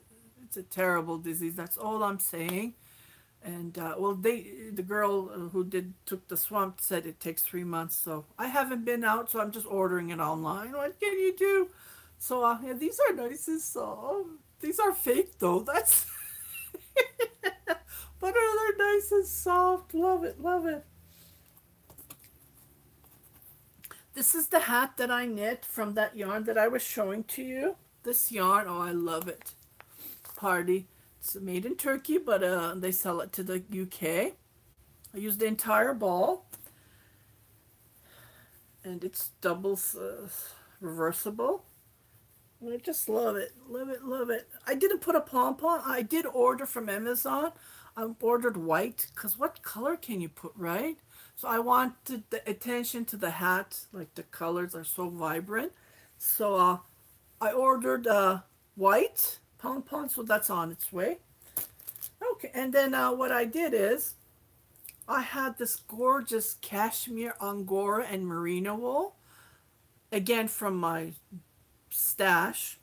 it's a terrible disease. That's all I'm saying. And uh, well, they the girl who did took the swamp said it takes three months. So I haven't been out, so I'm just ordering it online. What can you do? So uh, yeah, these are nice and soft. These are fake though. That's but are they nice and soft? Love it, love it. This is the hat that I knit from that yarn that I was showing to you. This yarn, oh, I love it. Party. It's made in Turkey, but uh, they sell it to the UK. I used the entire ball. And it's double uh, reversible. I just love it. Love it, love it. I didn't put a pom-pom. I did order from Amazon. I ordered white because what color can you put, right? So I wanted the attention to the hat, like the colors are so vibrant. So uh, I ordered uh, white pom-pom, so that's on its way. Okay, and then uh, what I did is I had this gorgeous cashmere angora and merino wool again from my stash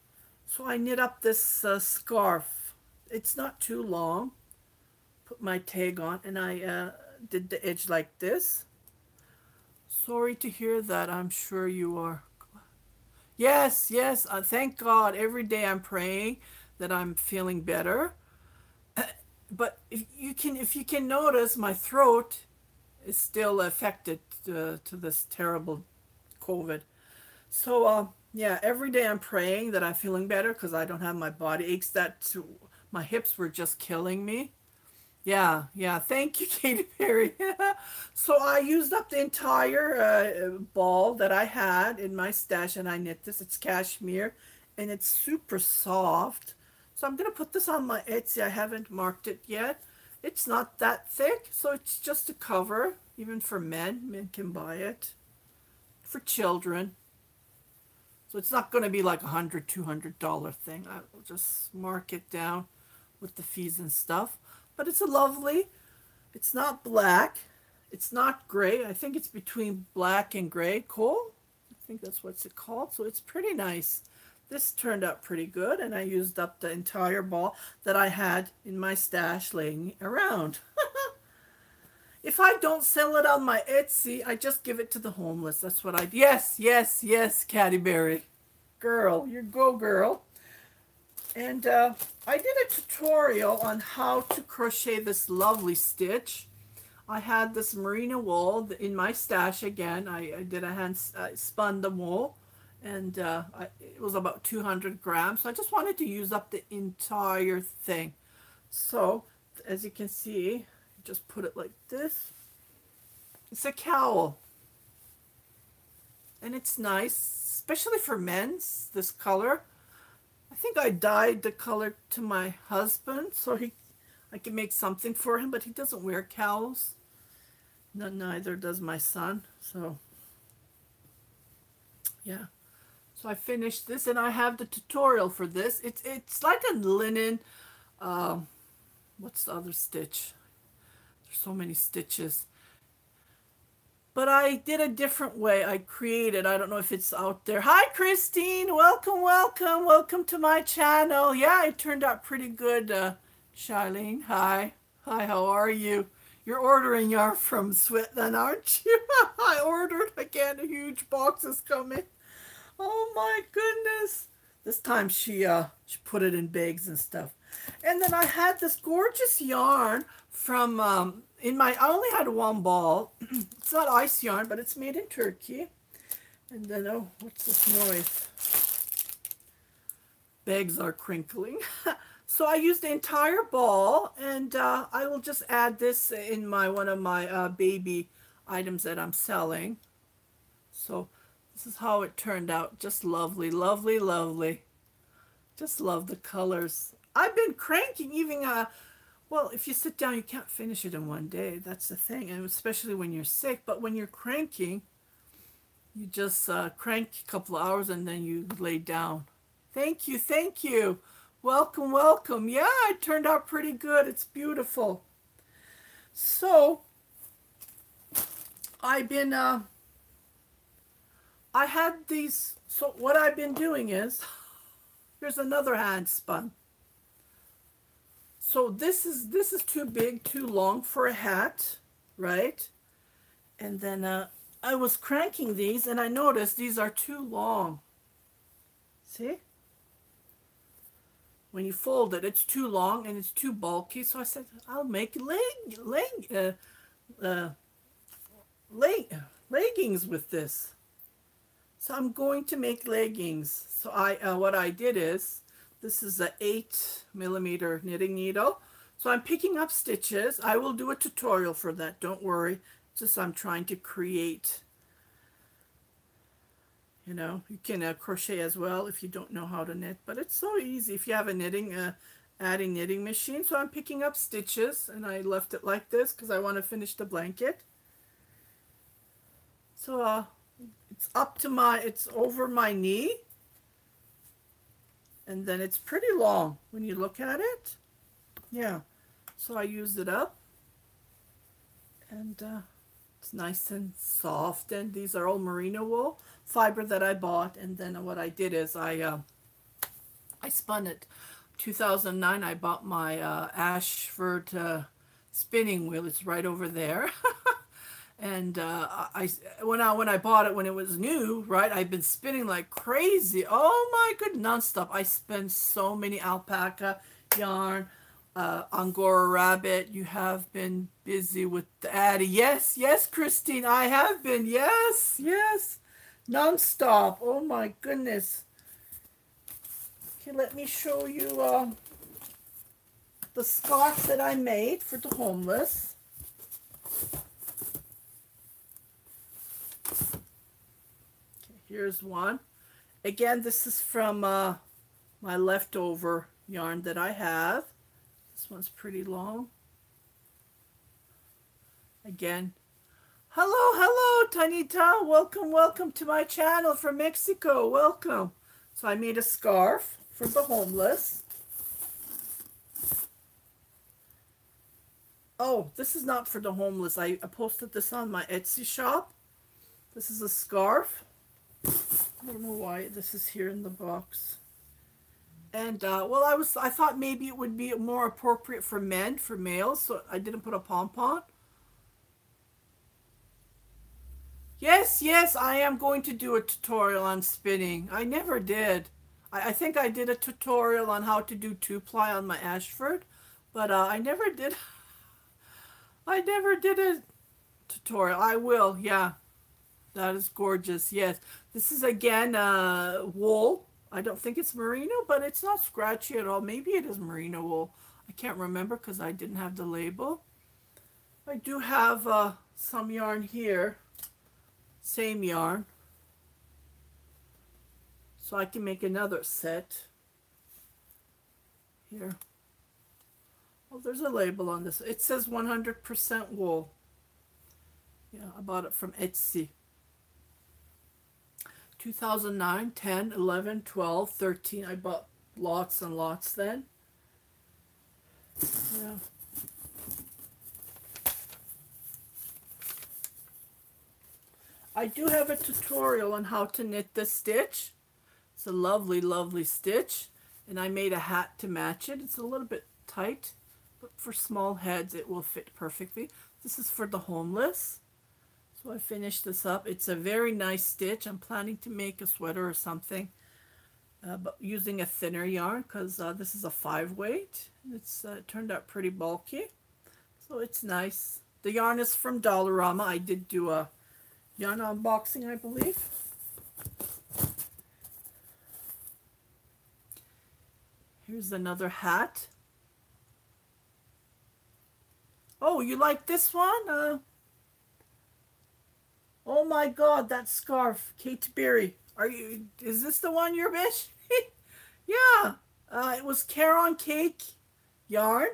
so I knit up this uh, scarf it's not too long put my tag on and I uh, did the edge like this. Sorry to hear that I'm sure you are yes yes uh, thank God every day I'm praying that I'm feeling better. But if you can if you can notice my throat is still affected uh, to this terrible COVID. So uh, yeah every day I'm praying that I'm feeling better because I don't have my body aches that my hips were just killing me yeah yeah thank you Katy Perry so I used up the entire uh, ball that I had in my stash and I knit this it's cashmere and it's super soft so I'm to put this on my Etsy. I haven't marked it yet. It's not that thick, so it's just a cover, even for men. Men can buy it. For children. So it's not going to be like a $100, $200 thing. I will just mark it down with the fees and stuff. But it's a lovely, it's not black. It's not gray. I think it's between black and gray. coal. I think that's what's it called. So it's pretty nice. This turned out pretty good, and I used up the entire ball that I had in my stash laying around. if I don't sell it on my Etsy, I just give it to the homeless. That's what I... Yes, yes, yes, Caddyberry. Girl, you go, girl. And uh, I did a tutorial on how to crochet this lovely stitch. I had this merino wool in my stash again. I, I did a hand spun the wool and uh, I, it was about 200 grams. So I just wanted to use up the entire thing. So as you can see, just put it like this. It's a cowl. And it's nice, especially for men's, this color. I think I dyed the color to my husband so he I can make something for him, but he doesn't wear cowls. No, neither does my son. So, yeah. So I finished this and I have the tutorial for this. It's, it's like a linen, um, what's the other stitch? There's so many stitches. But I did a different way. I created, I don't know if it's out there. Hi, Christine. Welcome, welcome. Welcome to my channel. Yeah, it turned out pretty good, uh, Charlene. Hi. Hi, how are you? You're ordering yarn from Switzerland, aren't you? I ordered again. A huge box is coming. Oh my goodness. This time she uh she put it in bags and stuff. And then I had this gorgeous yarn from um in my I only had one ball. it's not ice yarn, but it's made in Turkey. And then oh what's this noise? Bags are crinkling. so I used the entire ball and uh, I will just add this in my one of my uh, baby items that I'm selling. So this is how it turned out. Just lovely, lovely, lovely. Just love the colors. I've been cranking even, uh, well, if you sit down, you can't finish it in one day. That's the thing, and especially when you're sick. But when you're cranking, you just uh, crank a couple of hours and then you lay down. Thank you, thank you. Welcome, welcome. Yeah, it turned out pretty good. It's beautiful. So, I've been... Uh, I had these, so what I've been doing is, here's another hand spun. So this is, this is too big, too long for a hat, right? And then uh, I was cranking these and I noticed these are too long. See? When you fold it, it's too long and it's too bulky. So I said, I'll make leg, leg, uh, uh, leg, leggings with this. So I'm going to make leggings. So I, uh, what I did is, this is a eight millimeter knitting needle. So I'm picking up stitches. I will do a tutorial for that. Don't worry. Just I'm trying to create, you know, you can uh, crochet as well if you don't know how to knit, but it's so easy if you have a knitting, uh, Addi knitting machine. So I'm picking up stitches and I left it like this because I want to finish the blanket. So uh, it's up to my, it's over my knee. And then it's pretty long when you look at it. Yeah. So I used it up. And uh, it's nice and soft. And these are all merino wool fiber that I bought. And then what I did is I, uh, I spun it. 2009, I bought my uh, Ashford uh, spinning wheel. It's right over there. and uh, I when I when I bought it when it was new, right? I've been spinning like crazy. Oh my good, nonstop. I spent so many alpaca yarn, uh, Angora rabbit. You have been busy with the Addi. Yes, yes, Christine, I have been. Yes, yes, nonstop. Oh my goodness. Okay, let me show you uh, the scarf that I made for the homeless. Here's one. Again, this is from uh, my leftover yarn that I have. This one's pretty long. Again, hello, hello, Tanita. Welcome, welcome to my channel from Mexico. Welcome. So I made a scarf for the homeless. Oh, this is not for the homeless. I, I posted this on my Etsy shop. This is a scarf I don't know why this is here in the box. And, uh, well, I was, I thought maybe it would be more appropriate for men, for males, so I didn't put a pom-pom. Yes, yes, I am going to do a tutorial on spinning. I never did. I, I think I did a tutorial on how to do two-ply on my Ashford, but uh, I never did, I never did a tutorial. I will, yeah. That is gorgeous. Yes. This is again uh, wool. I don't think it's merino, but it's not scratchy at all. Maybe it is merino wool. I can't remember because I didn't have the label. I do have uh, some yarn here. Same yarn. So I can make another set. Here. Well, there's a label on this. It says 100% wool. Yeah, I bought it from Etsy. 2009, 10, 11, 12, 13. I bought lots and lots then. Yeah. I do have a tutorial on how to knit this stitch. It's a lovely, lovely stitch. And I made a hat to match it. It's a little bit tight, but for small heads it will fit perfectly. This is for the homeless. So I finished this up. It's a very nice stitch. I'm planning to make a sweater or something. Uh, but using a thinner yarn because uh, this is a five weight. It's uh, turned out pretty bulky. So it's nice. The yarn is from Dollarama. I did do a yarn unboxing, I believe. Here's another hat. Oh, you like this one? Oh my god, that scarf. Kate Berry. Are you is this the one you're bitch? yeah. Uh, it was Caron cake yarn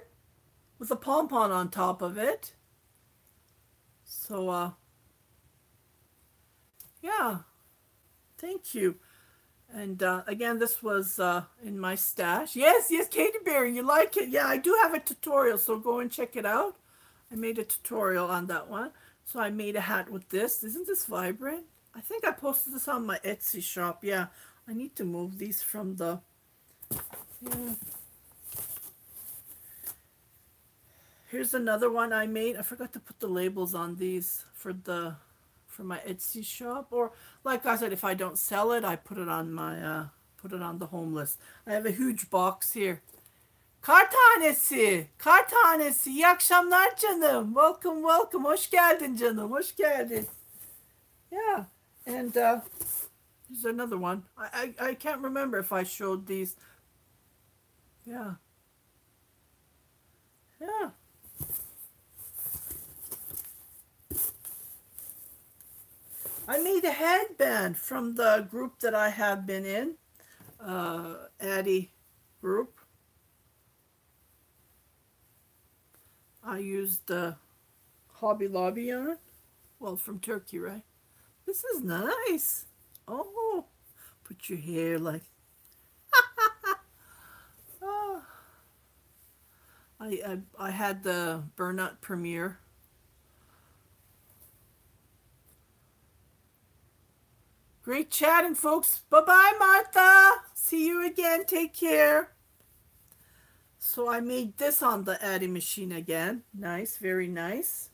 with a pom-pom on top of it. So uh yeah. Thank you. And uh, again, this was uh, in my stash. Yes, yes, Katy Berry, you like it? Yeah, I do have a tutorial, so go and check it out. I made a tutorial on that one. So I made a hat with this. Isn't this vibrant? I think I posted this on my Etsy shop. Yeah, I need to move these from the... Yeah. Here's another one I made. I forgot to put the labels on these for the for my Etsy shop. Or like I said, if I don't sell it, I put it on my uh, put it on the home list. I have a huge box here. Kar tanesi, kar tanesi. İyi akşamlar canım. Welcome, welcome. Hoş geldin canım. Hoş geldin. Yeah. And uh, there's another one. I, I, I can't remember if I showed these. Yeah. Yeah. I made a headband from the group that I have been in, uh, Addi group. I used the Hobium yarn. Well, from Turkey, right? This is nice. Oh, put your hair like... oh. I, I, I had the Burnout premiere. Great chatting, folks. Bye-bye, Martha. See you again. Take care. So I made this on the Addi machine again. Nice, very nice.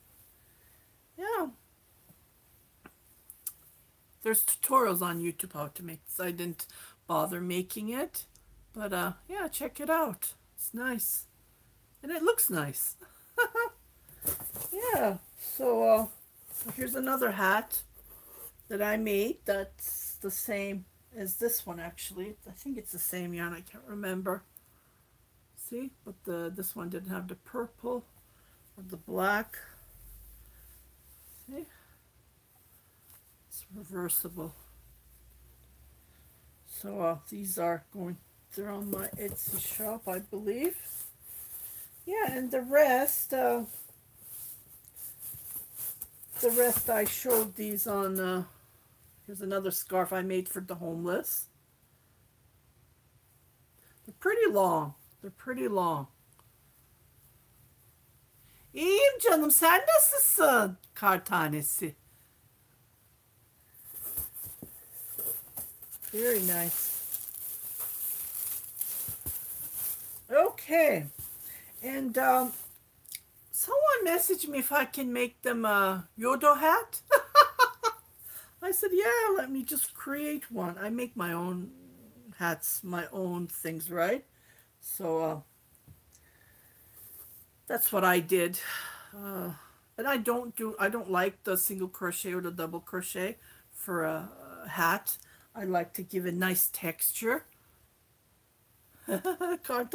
Yeah. There's tutorials on YouTube how to make this. I didn't bother making it. But uh, yeah, check it out. It's nice. And it looks nice. yeah. So uh, here's another hat that I made that's the same as this one actually. I think it's the same yarn. I can't remember. See, but the this one didn't have the purple or the black. See, it's reversible. So uh, these are going, they're on my Etsy shop, I believe. Yeah, and the rest, uh, the rest I showed these on, uh, here's another scarf I made for the homeless. They're pretty long. They're pretty long. İyiyim canım sen nasılsın? Kar tanesi. Very nice. Okay. And um, someone messaged me if I can make them a Yoda hat. I said, yeah, let me just create one. I make my own hats, my own things, right? So uh, that's what I did. Uh, and I don't do, I don't like the single crochet or the double crochet for a, hat. I like to give a nice texture. Can't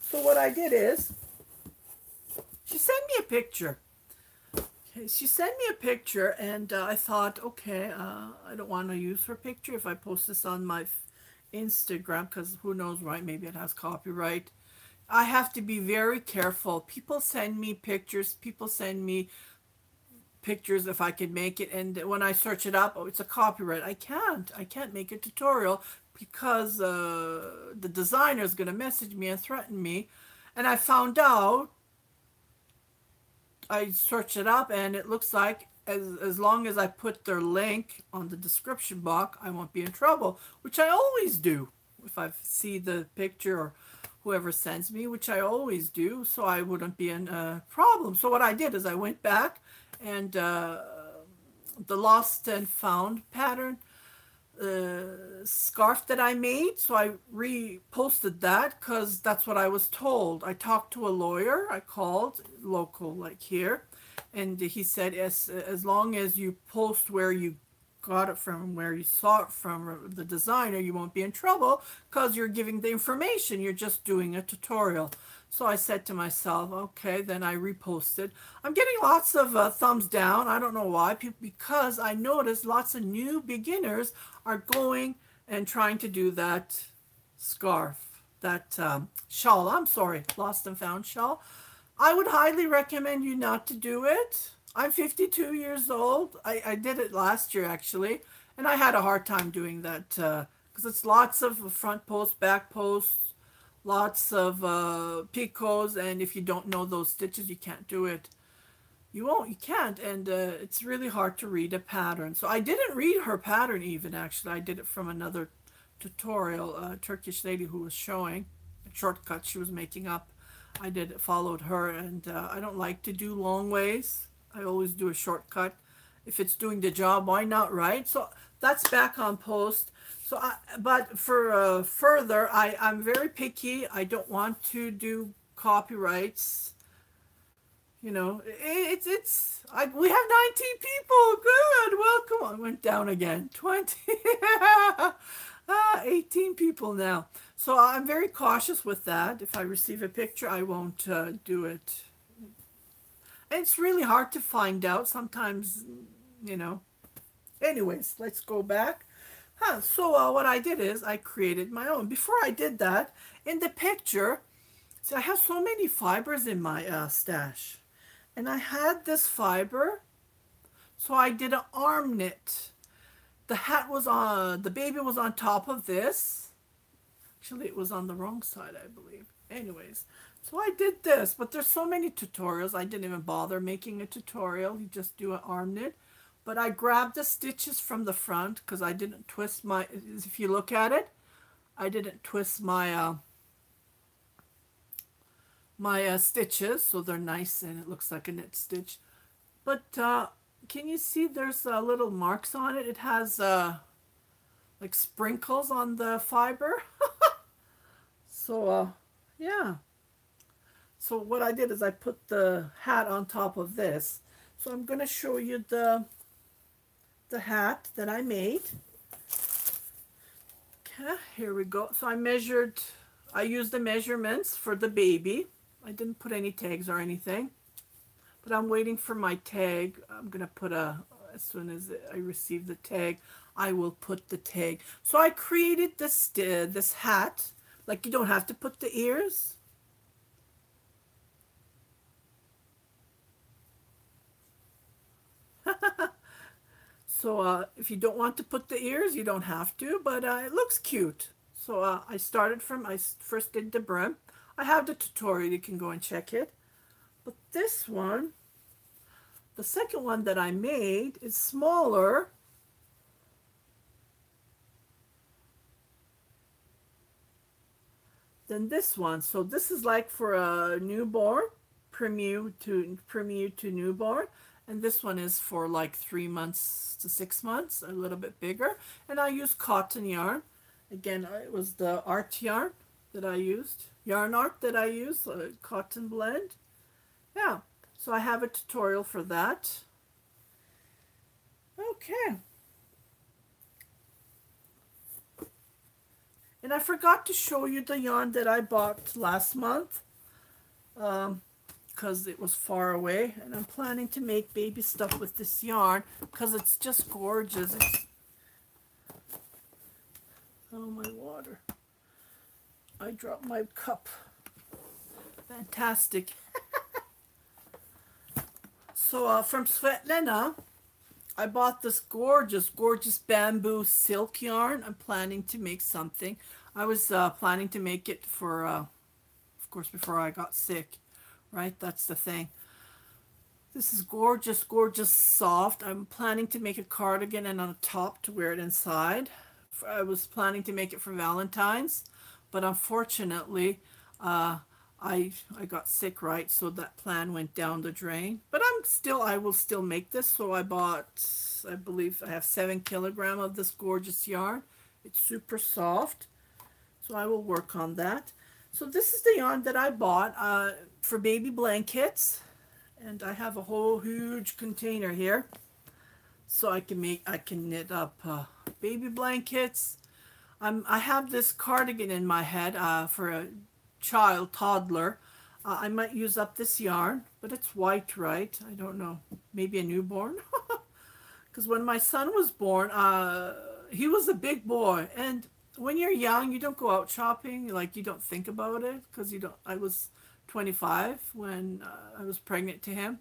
so what I did is, she sent me a picture. Okay, she sent me a picture and uh, I thought, okay, uh, I don't want to use her picture if I post this on my Instagram because who knows, right? Maybe it has copyright. I have to be very careful. People send me pictures. People send me pictures if I can make it. And when I search it up, oh, it's a copyright. I can't. I can't make a tutorial because uh, the designer is going to message me and threaten me. And I found out, I searched it up and it looks like as, as long as I put their link on the description box, I won't be in trouble, which I always do if I see the picture or whoever sends me, which I always do, so I wouldn't be in a problem. So what I did is I went back and uh, the lost and found pattern uh, scarf that I made. So I reposted that because that's what I was told. I talked to a lawyer. I called local, like here, and he said as as long as you post where you got it from, where you saw it from the designer, you won't be in trouble because you're giving the information. You're just doing a tutorial. So I said to myself, okay, then I reposted. I'm getting lots of uh, thumbs down. I don't know why, because I noticed lots of new beginners are going and trying to do that scarf, that um, shawl. I'm sorry, lost and found shawl. I would highly recommend you not to do it. I'm 52 years old. I, I did it last year, actually, and I had a hard time doing that because uh, it's lots of front posts, back posts, lots of uh, picots and if you don't know those stitches you can't do it you won't you can't and uh, it's really hard to read a pattern so I didn't read her pattern even actually I did it from another tutorial a Turkish lady who was showing a shortcut she was making up I did followed her and uh, I don't like to do long ways I always do a shortcut if it's doing the job why not right so that's back on post so, I, but for uh, further, I, I'm very picky. I don't want to do copyrights. You know, it, it's, it's, I, we have 19 people. Good. Welcome. I went down again. 20. ah, 18 people now. So I'm very cautious with that. If I receive a picture, I won't uh, do it. It's really hard to find out sometimes, you know. Anyways, let's go back. Huh, so uh, what I did is I created my own. Before I did that, in the picture, see I have so many fibers in my uh, stash. And I had this fiber, so I did an arm knit. The hat was on, the baby was on top of this. Actually, it was on the wrong side, I believe. anyways, so I did this, but there's so many tutorials. I didn't even bother making a tutorial. You just do an arm knit. But I grabbed the stitches from the front because I didn't twist my, if you look at it, I didn't twist my, uh, my uh, stitches. So they're nice and it looks like a knit stitch. But uh, can you see there's uh, little marks on it? It has uh, like sprinkles on the fiber. so uh, yeah. So what I did is I put the hat on top of this. So I'm going to show you the, the hat that I made. Okay, here we go. So I measured, I used the measurements for the baby. I didn't put any tags or anything. But I'm waiting for my tag. I'm going to put a, as soon as I receive the tag, I will put the tag. So I created this, uh, this hat. Like you don't have to put the ears. so uh, if you don't want to put the ears, you don't have to, but uh, it looks cute. So uh, I started from, I first did the brim. I have the tutorial, you can go and check it. But this one, the second one that I made is smaller. Than this one. So this is like for a newborn, premiere to premiere to newborn. And this one is for like three months to six months, a little bit bigger. And I use cotton yarn. Again, it was the art yarn that I used, YarnArt that I used, a uh, cotton blend. Yeah, so I have a tutorial for that. Okay. And I forgot to show you the yarn that I bought last month. Um, because it was far away and I'm planning to make baby stuff with this yarn because it's just gorgeous. It's... Oh, my water. I dropped my cup. Fantastic. so uh, from Svetlana, I bought this gorgeous, gorgeous bamboo silk yarn. I'm planning to make something. I was uh, planning to make it for, uh, of course, before I got sick right? That's the thing. This is gorgeous, gorgeous soft. I'm planning to make a cardigan and on the top to wear it inside. I was planning to make it for Valentine's, but unfortunately, uh, I I got sick, right? So that plan went down the drain. But I'm still, I will still make this. So I bought, I believe I have seven kilogram of this gorgeous yarn. It's super soft. So I will work on that. So this is the yarn that I bought. Uh, for baby blankets and I have a whole huge container here so I can make I can knit up uh, baby blankets I'm I have this cardigan in my head uh, for a child toddler uh, I might use up this yarn but it's white right I don't know maybe a newborn because when my son was born uh, he was a big boy and when you're young you don't go out shopping like you don't think about it because you don't I was 25 when uh, I was pregnant to him.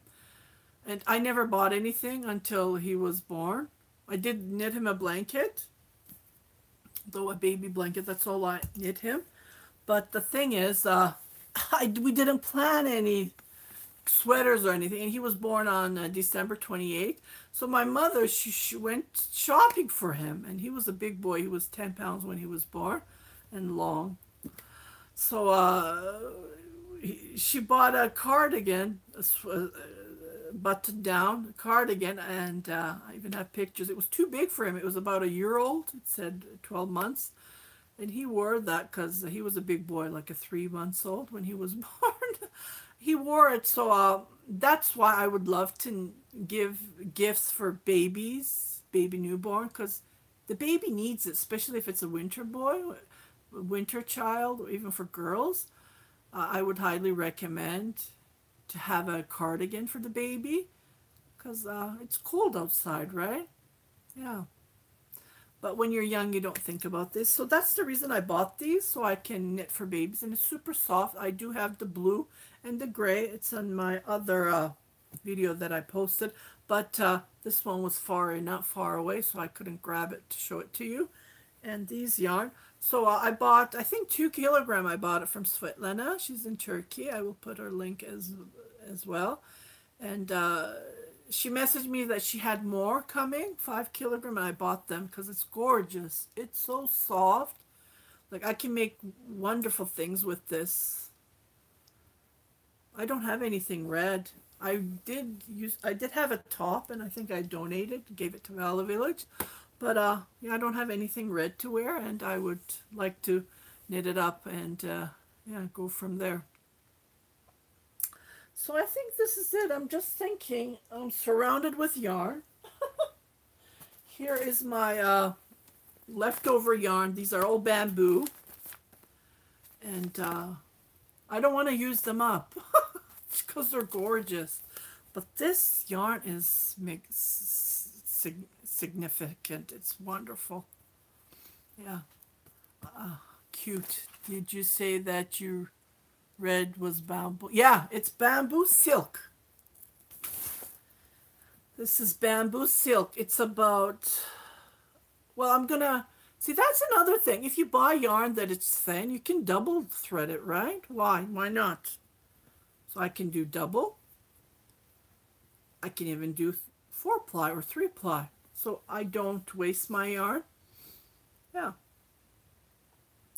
And I never bought anything until he was born. I did knit him a blanket, though a baby blanket, that's all I knit him. But the thing is, uh, I, we didn't plan any sweaters or anything. And he was born on uh, December 28th. So my mother, she, she went shopping for him. And he was a big boy. He was 10 pounds when he was born and long. So uh, she bought a cardigan, a button down cardigan, and uh, I even have pictures. It was too big for him. It was about a year old. It said 12 months. And he wore that because he was a big boy, like a three months old when he was born. he wore it. So uh, that's why I would love to give gifts for babies, baby newborn, because the baby needs it, especially if it's a winter boy, winter child, or even for girls uh, I would highly recommend to have a cardigan for the baby because uh, it's cold outside, right? Yeah. But when you're young, you don't think about this. So that's the reason I bought these, so I can knit for babies. And it's super soft. I do have the blue and the gray. It's on my other uh, video that I posted. But uh, this one was far enough far away, so I couldn't grab it to show it to you. And these yarn, So uh, I bought, I think two kilogram. I bought it from Svetlana. She's in Turkey. I will put her link as as well. And uh, she messaged me that she had more coming, five kilogram, and I bought them because it's gorgeous. It's so soft. Like I can make wonderful things with this. I don't have anything red. I did use, I did have a top, and I think I donated, gave it to Value Village. But uh, yeah, I don't have anything red to wear, and I would like to knit it up and uh, yeah, go from there. So I think this is it. I'm just thinking I'm surrounded with yarn. Here is my uh, leftover yarn. These are all bamboo. And uh, I don't want to use them up because they're gorgeous. But this yarn is makes significant. It's wonderful. Yeah. Uh, cute. Did you say that you read was bamboo? Yeah, it's bamboo silk. This is bamboo silk. It's about, well, I'm going to, see, that's another thing. If you buy yarn that it's thin, you can double thread it, right? Why? Why not? So I can do double. I can even do four ply or three ply so I don't waste my yarn. Yeah.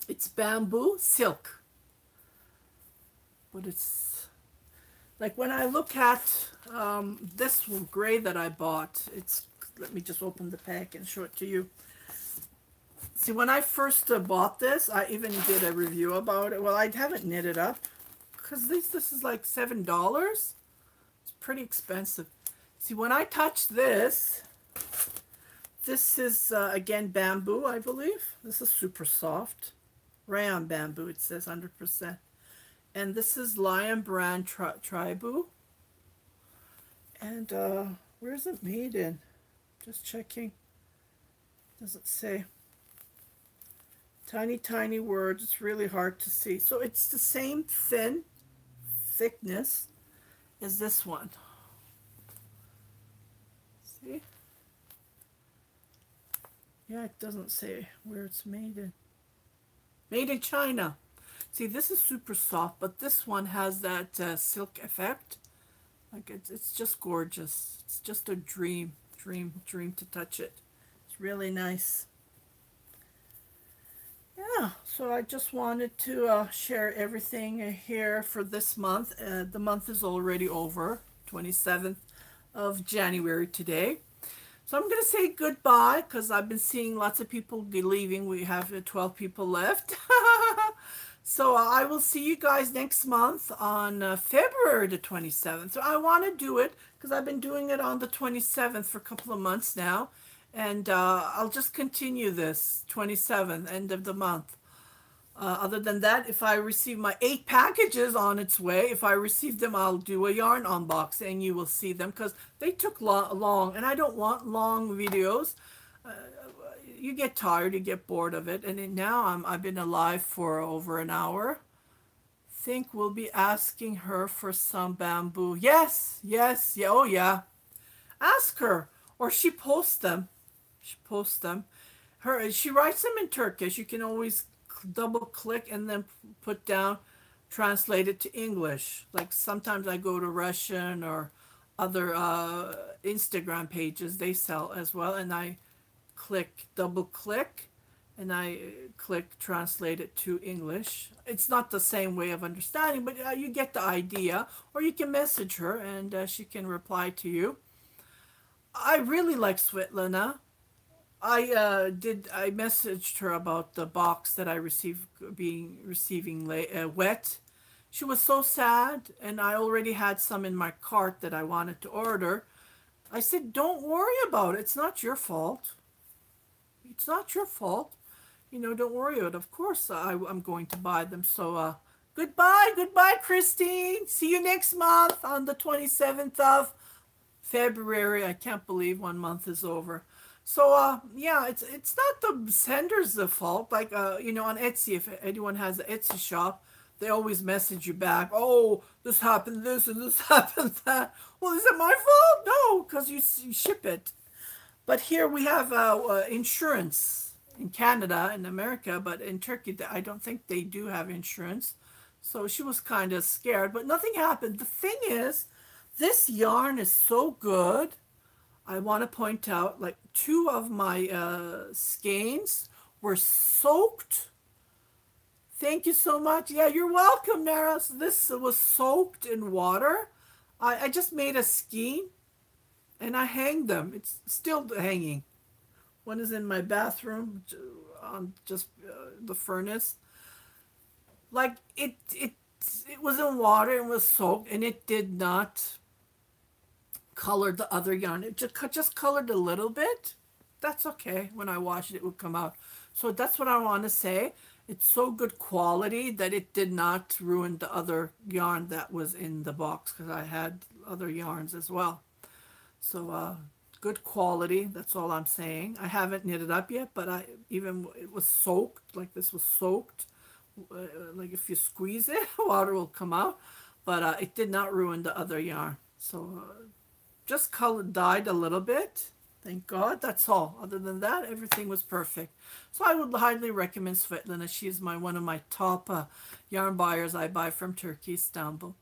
It's bamboo silk. But it's like when I look at um, this gray that I bought, it's, let me just open the pack and show it to you. See, when I first uh, bought this, I even did a review about it. Well, I haven't knit it up because this, this is like $7. It's pretty expensive. See, when I touch this, this is, uh, again, bamboo, I believe. This is super soft. Rayon bamboo, it says 100%. And this is Lion Brand tri Truboo. And uh, where is it made in? Just checking. Does it say? Tiny, tiny words. It's really hard to see. So it's the same thin thickness as this one. See? Yeah, it doesn't say where it's made in. Made in China. See, this is super soft, but this one has that uh, silk effect. Like, it's, it's just gorgeous. It's just a dream, dream, dream to touch it. It's really nice. Yeah, so I just wanted to uh, share everything here for this month. Uh, the month is already over, 27th of January today. So I'm going to say goodbye because I've been seeing lots of people leaving. We have uh, 12 people left. so uh, I will see you guys next month on uh, February the 27th. So I want to do it because I've been doing it on the 27th for a couple of months now. And uh, I'll just continue this 27th, end of the month. Uh, other than that, if I receive my eight packages on its way, if I receive them, I'll do a yarn unboxing. And you will see them because they took lo long, and I don't want long videos. You get tired, you get bored of it. And now I'm, I've been alive for over an hour. Think we'll be asking her for some bamboo. Yes, yes, yeah, oh yeah. Ask her, or she posts them. She posts them. Her, she writes them in Turkish. You can always double click and then put down translate it to English. Like sometimes I go to Russian or other uh, Instagram pages, they sell as well. And I click, double click, and I click translate it to English. It's not the same way of understanding, but uh, you get the idea. Or you can message her and uh, she can reply to you. I really like Svetlana. I uh, did. I messaged her about the box that I received being receiving uh, wet. She was so sad, and I already had some in my cart that I wanted to order. I said, "Don't worry about it. It's not your fault. It's not your fault. You know, don't worry about it. Of course, I, am going to buy them. So, uh, goodbye, goodbye, Christine. See you next month on the 27th of February. I can't believe one month is over." So uh, yeah, it's it's not the sender's the fault. Like uh, you know, on Etsy, if anyone has an Etsy shop, they always message you back. Oh, this happened, this and this happened that. Well, is it my fault? No, because you, you, ship it. But here we have uh, uh, insurance. in Canada in America, but in Turkey, I don't think they do have insurance. So she was kind of scared, but nothing happened. The thing is, this yarn is so good. I want to point out like two of my uh, skeins were soaked. Thank you so much. Yeah, you're welcome, Nara. So this was soaked in water. I, I just made a skein and I hang them. It's still hanging. One is in my bathroom on just uh, the furnace. Like it, it, it was in water and was soaked, and it did not color the other yarn. It just just colored a little bit. That's okay. When I wash it, it would come out. So that's what I want to say. It's so good quality that it did not ruin the other yarn that was in the box because I had other yarns as well. So uh, good quality. That's all I'm saying. I haven't knitted it up yet, but I even it was soaked. Like this was soaked. Uh, like if you squeeze it, water will come out. But uh, it did not ruin the other yarn. So uh, just color dyed a little bit. Thank God. That's all. Other than that, everything was perfect. So I would highly recommend Svetlana. She is my one of my top uh, yarn buyers I buy from Turkey, Istanbul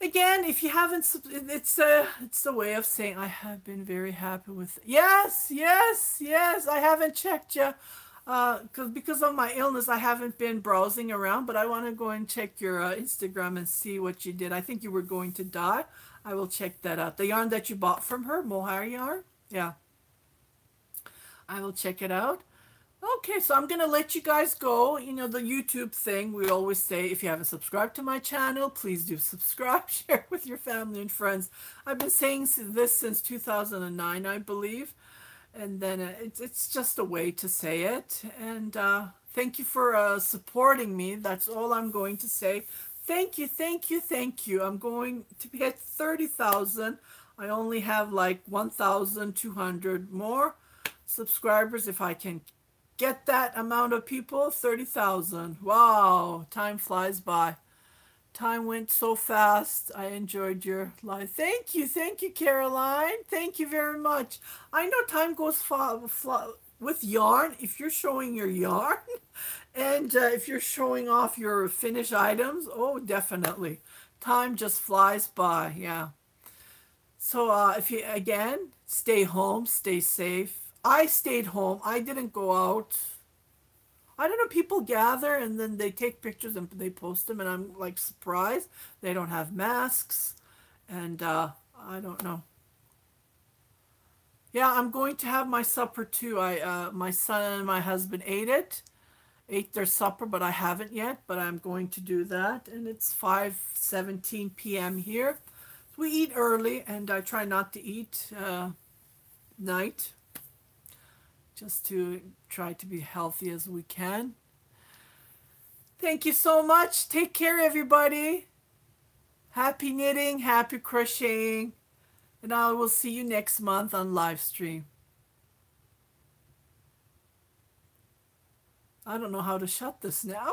again if you haven't it's a it's a way of saying i have been very happy with yes yes yes i haven't checked you uh because because of my illness i haven't been browsing around but i want to go and check your uh, instagram and see what you did. I think you were going to die. I will check that out. The yarn that you bought from her mohair yarn? Yeah. I will check it out Okay, so I'm going to let you guys go. You know, the YouTube thing, we always say, if you haven't subscribed to my channel, please do subscribe, share with your family and friends. I've been saying this since 2009, I believe. And then uh, it's, it's just a way to say it. And uh, thank you for uh, supporting me. That's all I'm going to say. Thank you, thank you, thank you. I'm going to hit 30,000. I only have like 1,200 more subscribers if I can get that amount of people? 30,000 wow time flies by. Time went so fast. I enjoyed your live thank you thank you Caroline. Thank you very much. I know time goes far, with yarn if you're showing your yarn and uh, if you're showing off your finished items oh definitely. Time just flies by yeah. So uh, if you again stay home stay safe I stayed home. I didn't go out. I don't know. People gather and then they take pictures and they post them, and I'm like surprised they don't have masks, and uh, I don't know. Yeah, I'm going to have my supper too. I uh, my son and my husband ate it, ate their supper, but I haven't yet. But I'm going to do that, and it's 5:17 p.m. here. We eat early, and I try not to eat uh, night just to try to be healthy as we can. Thank you so much. Take care, everybody. Happy knitting, happy crocheting, and I will see you next month on live stream. I don't know how to shut this now.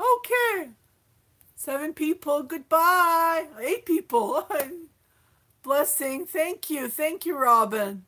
okay. Seven people, goodbye. Eight people. Blessing. Thank you. Thank you, Robin.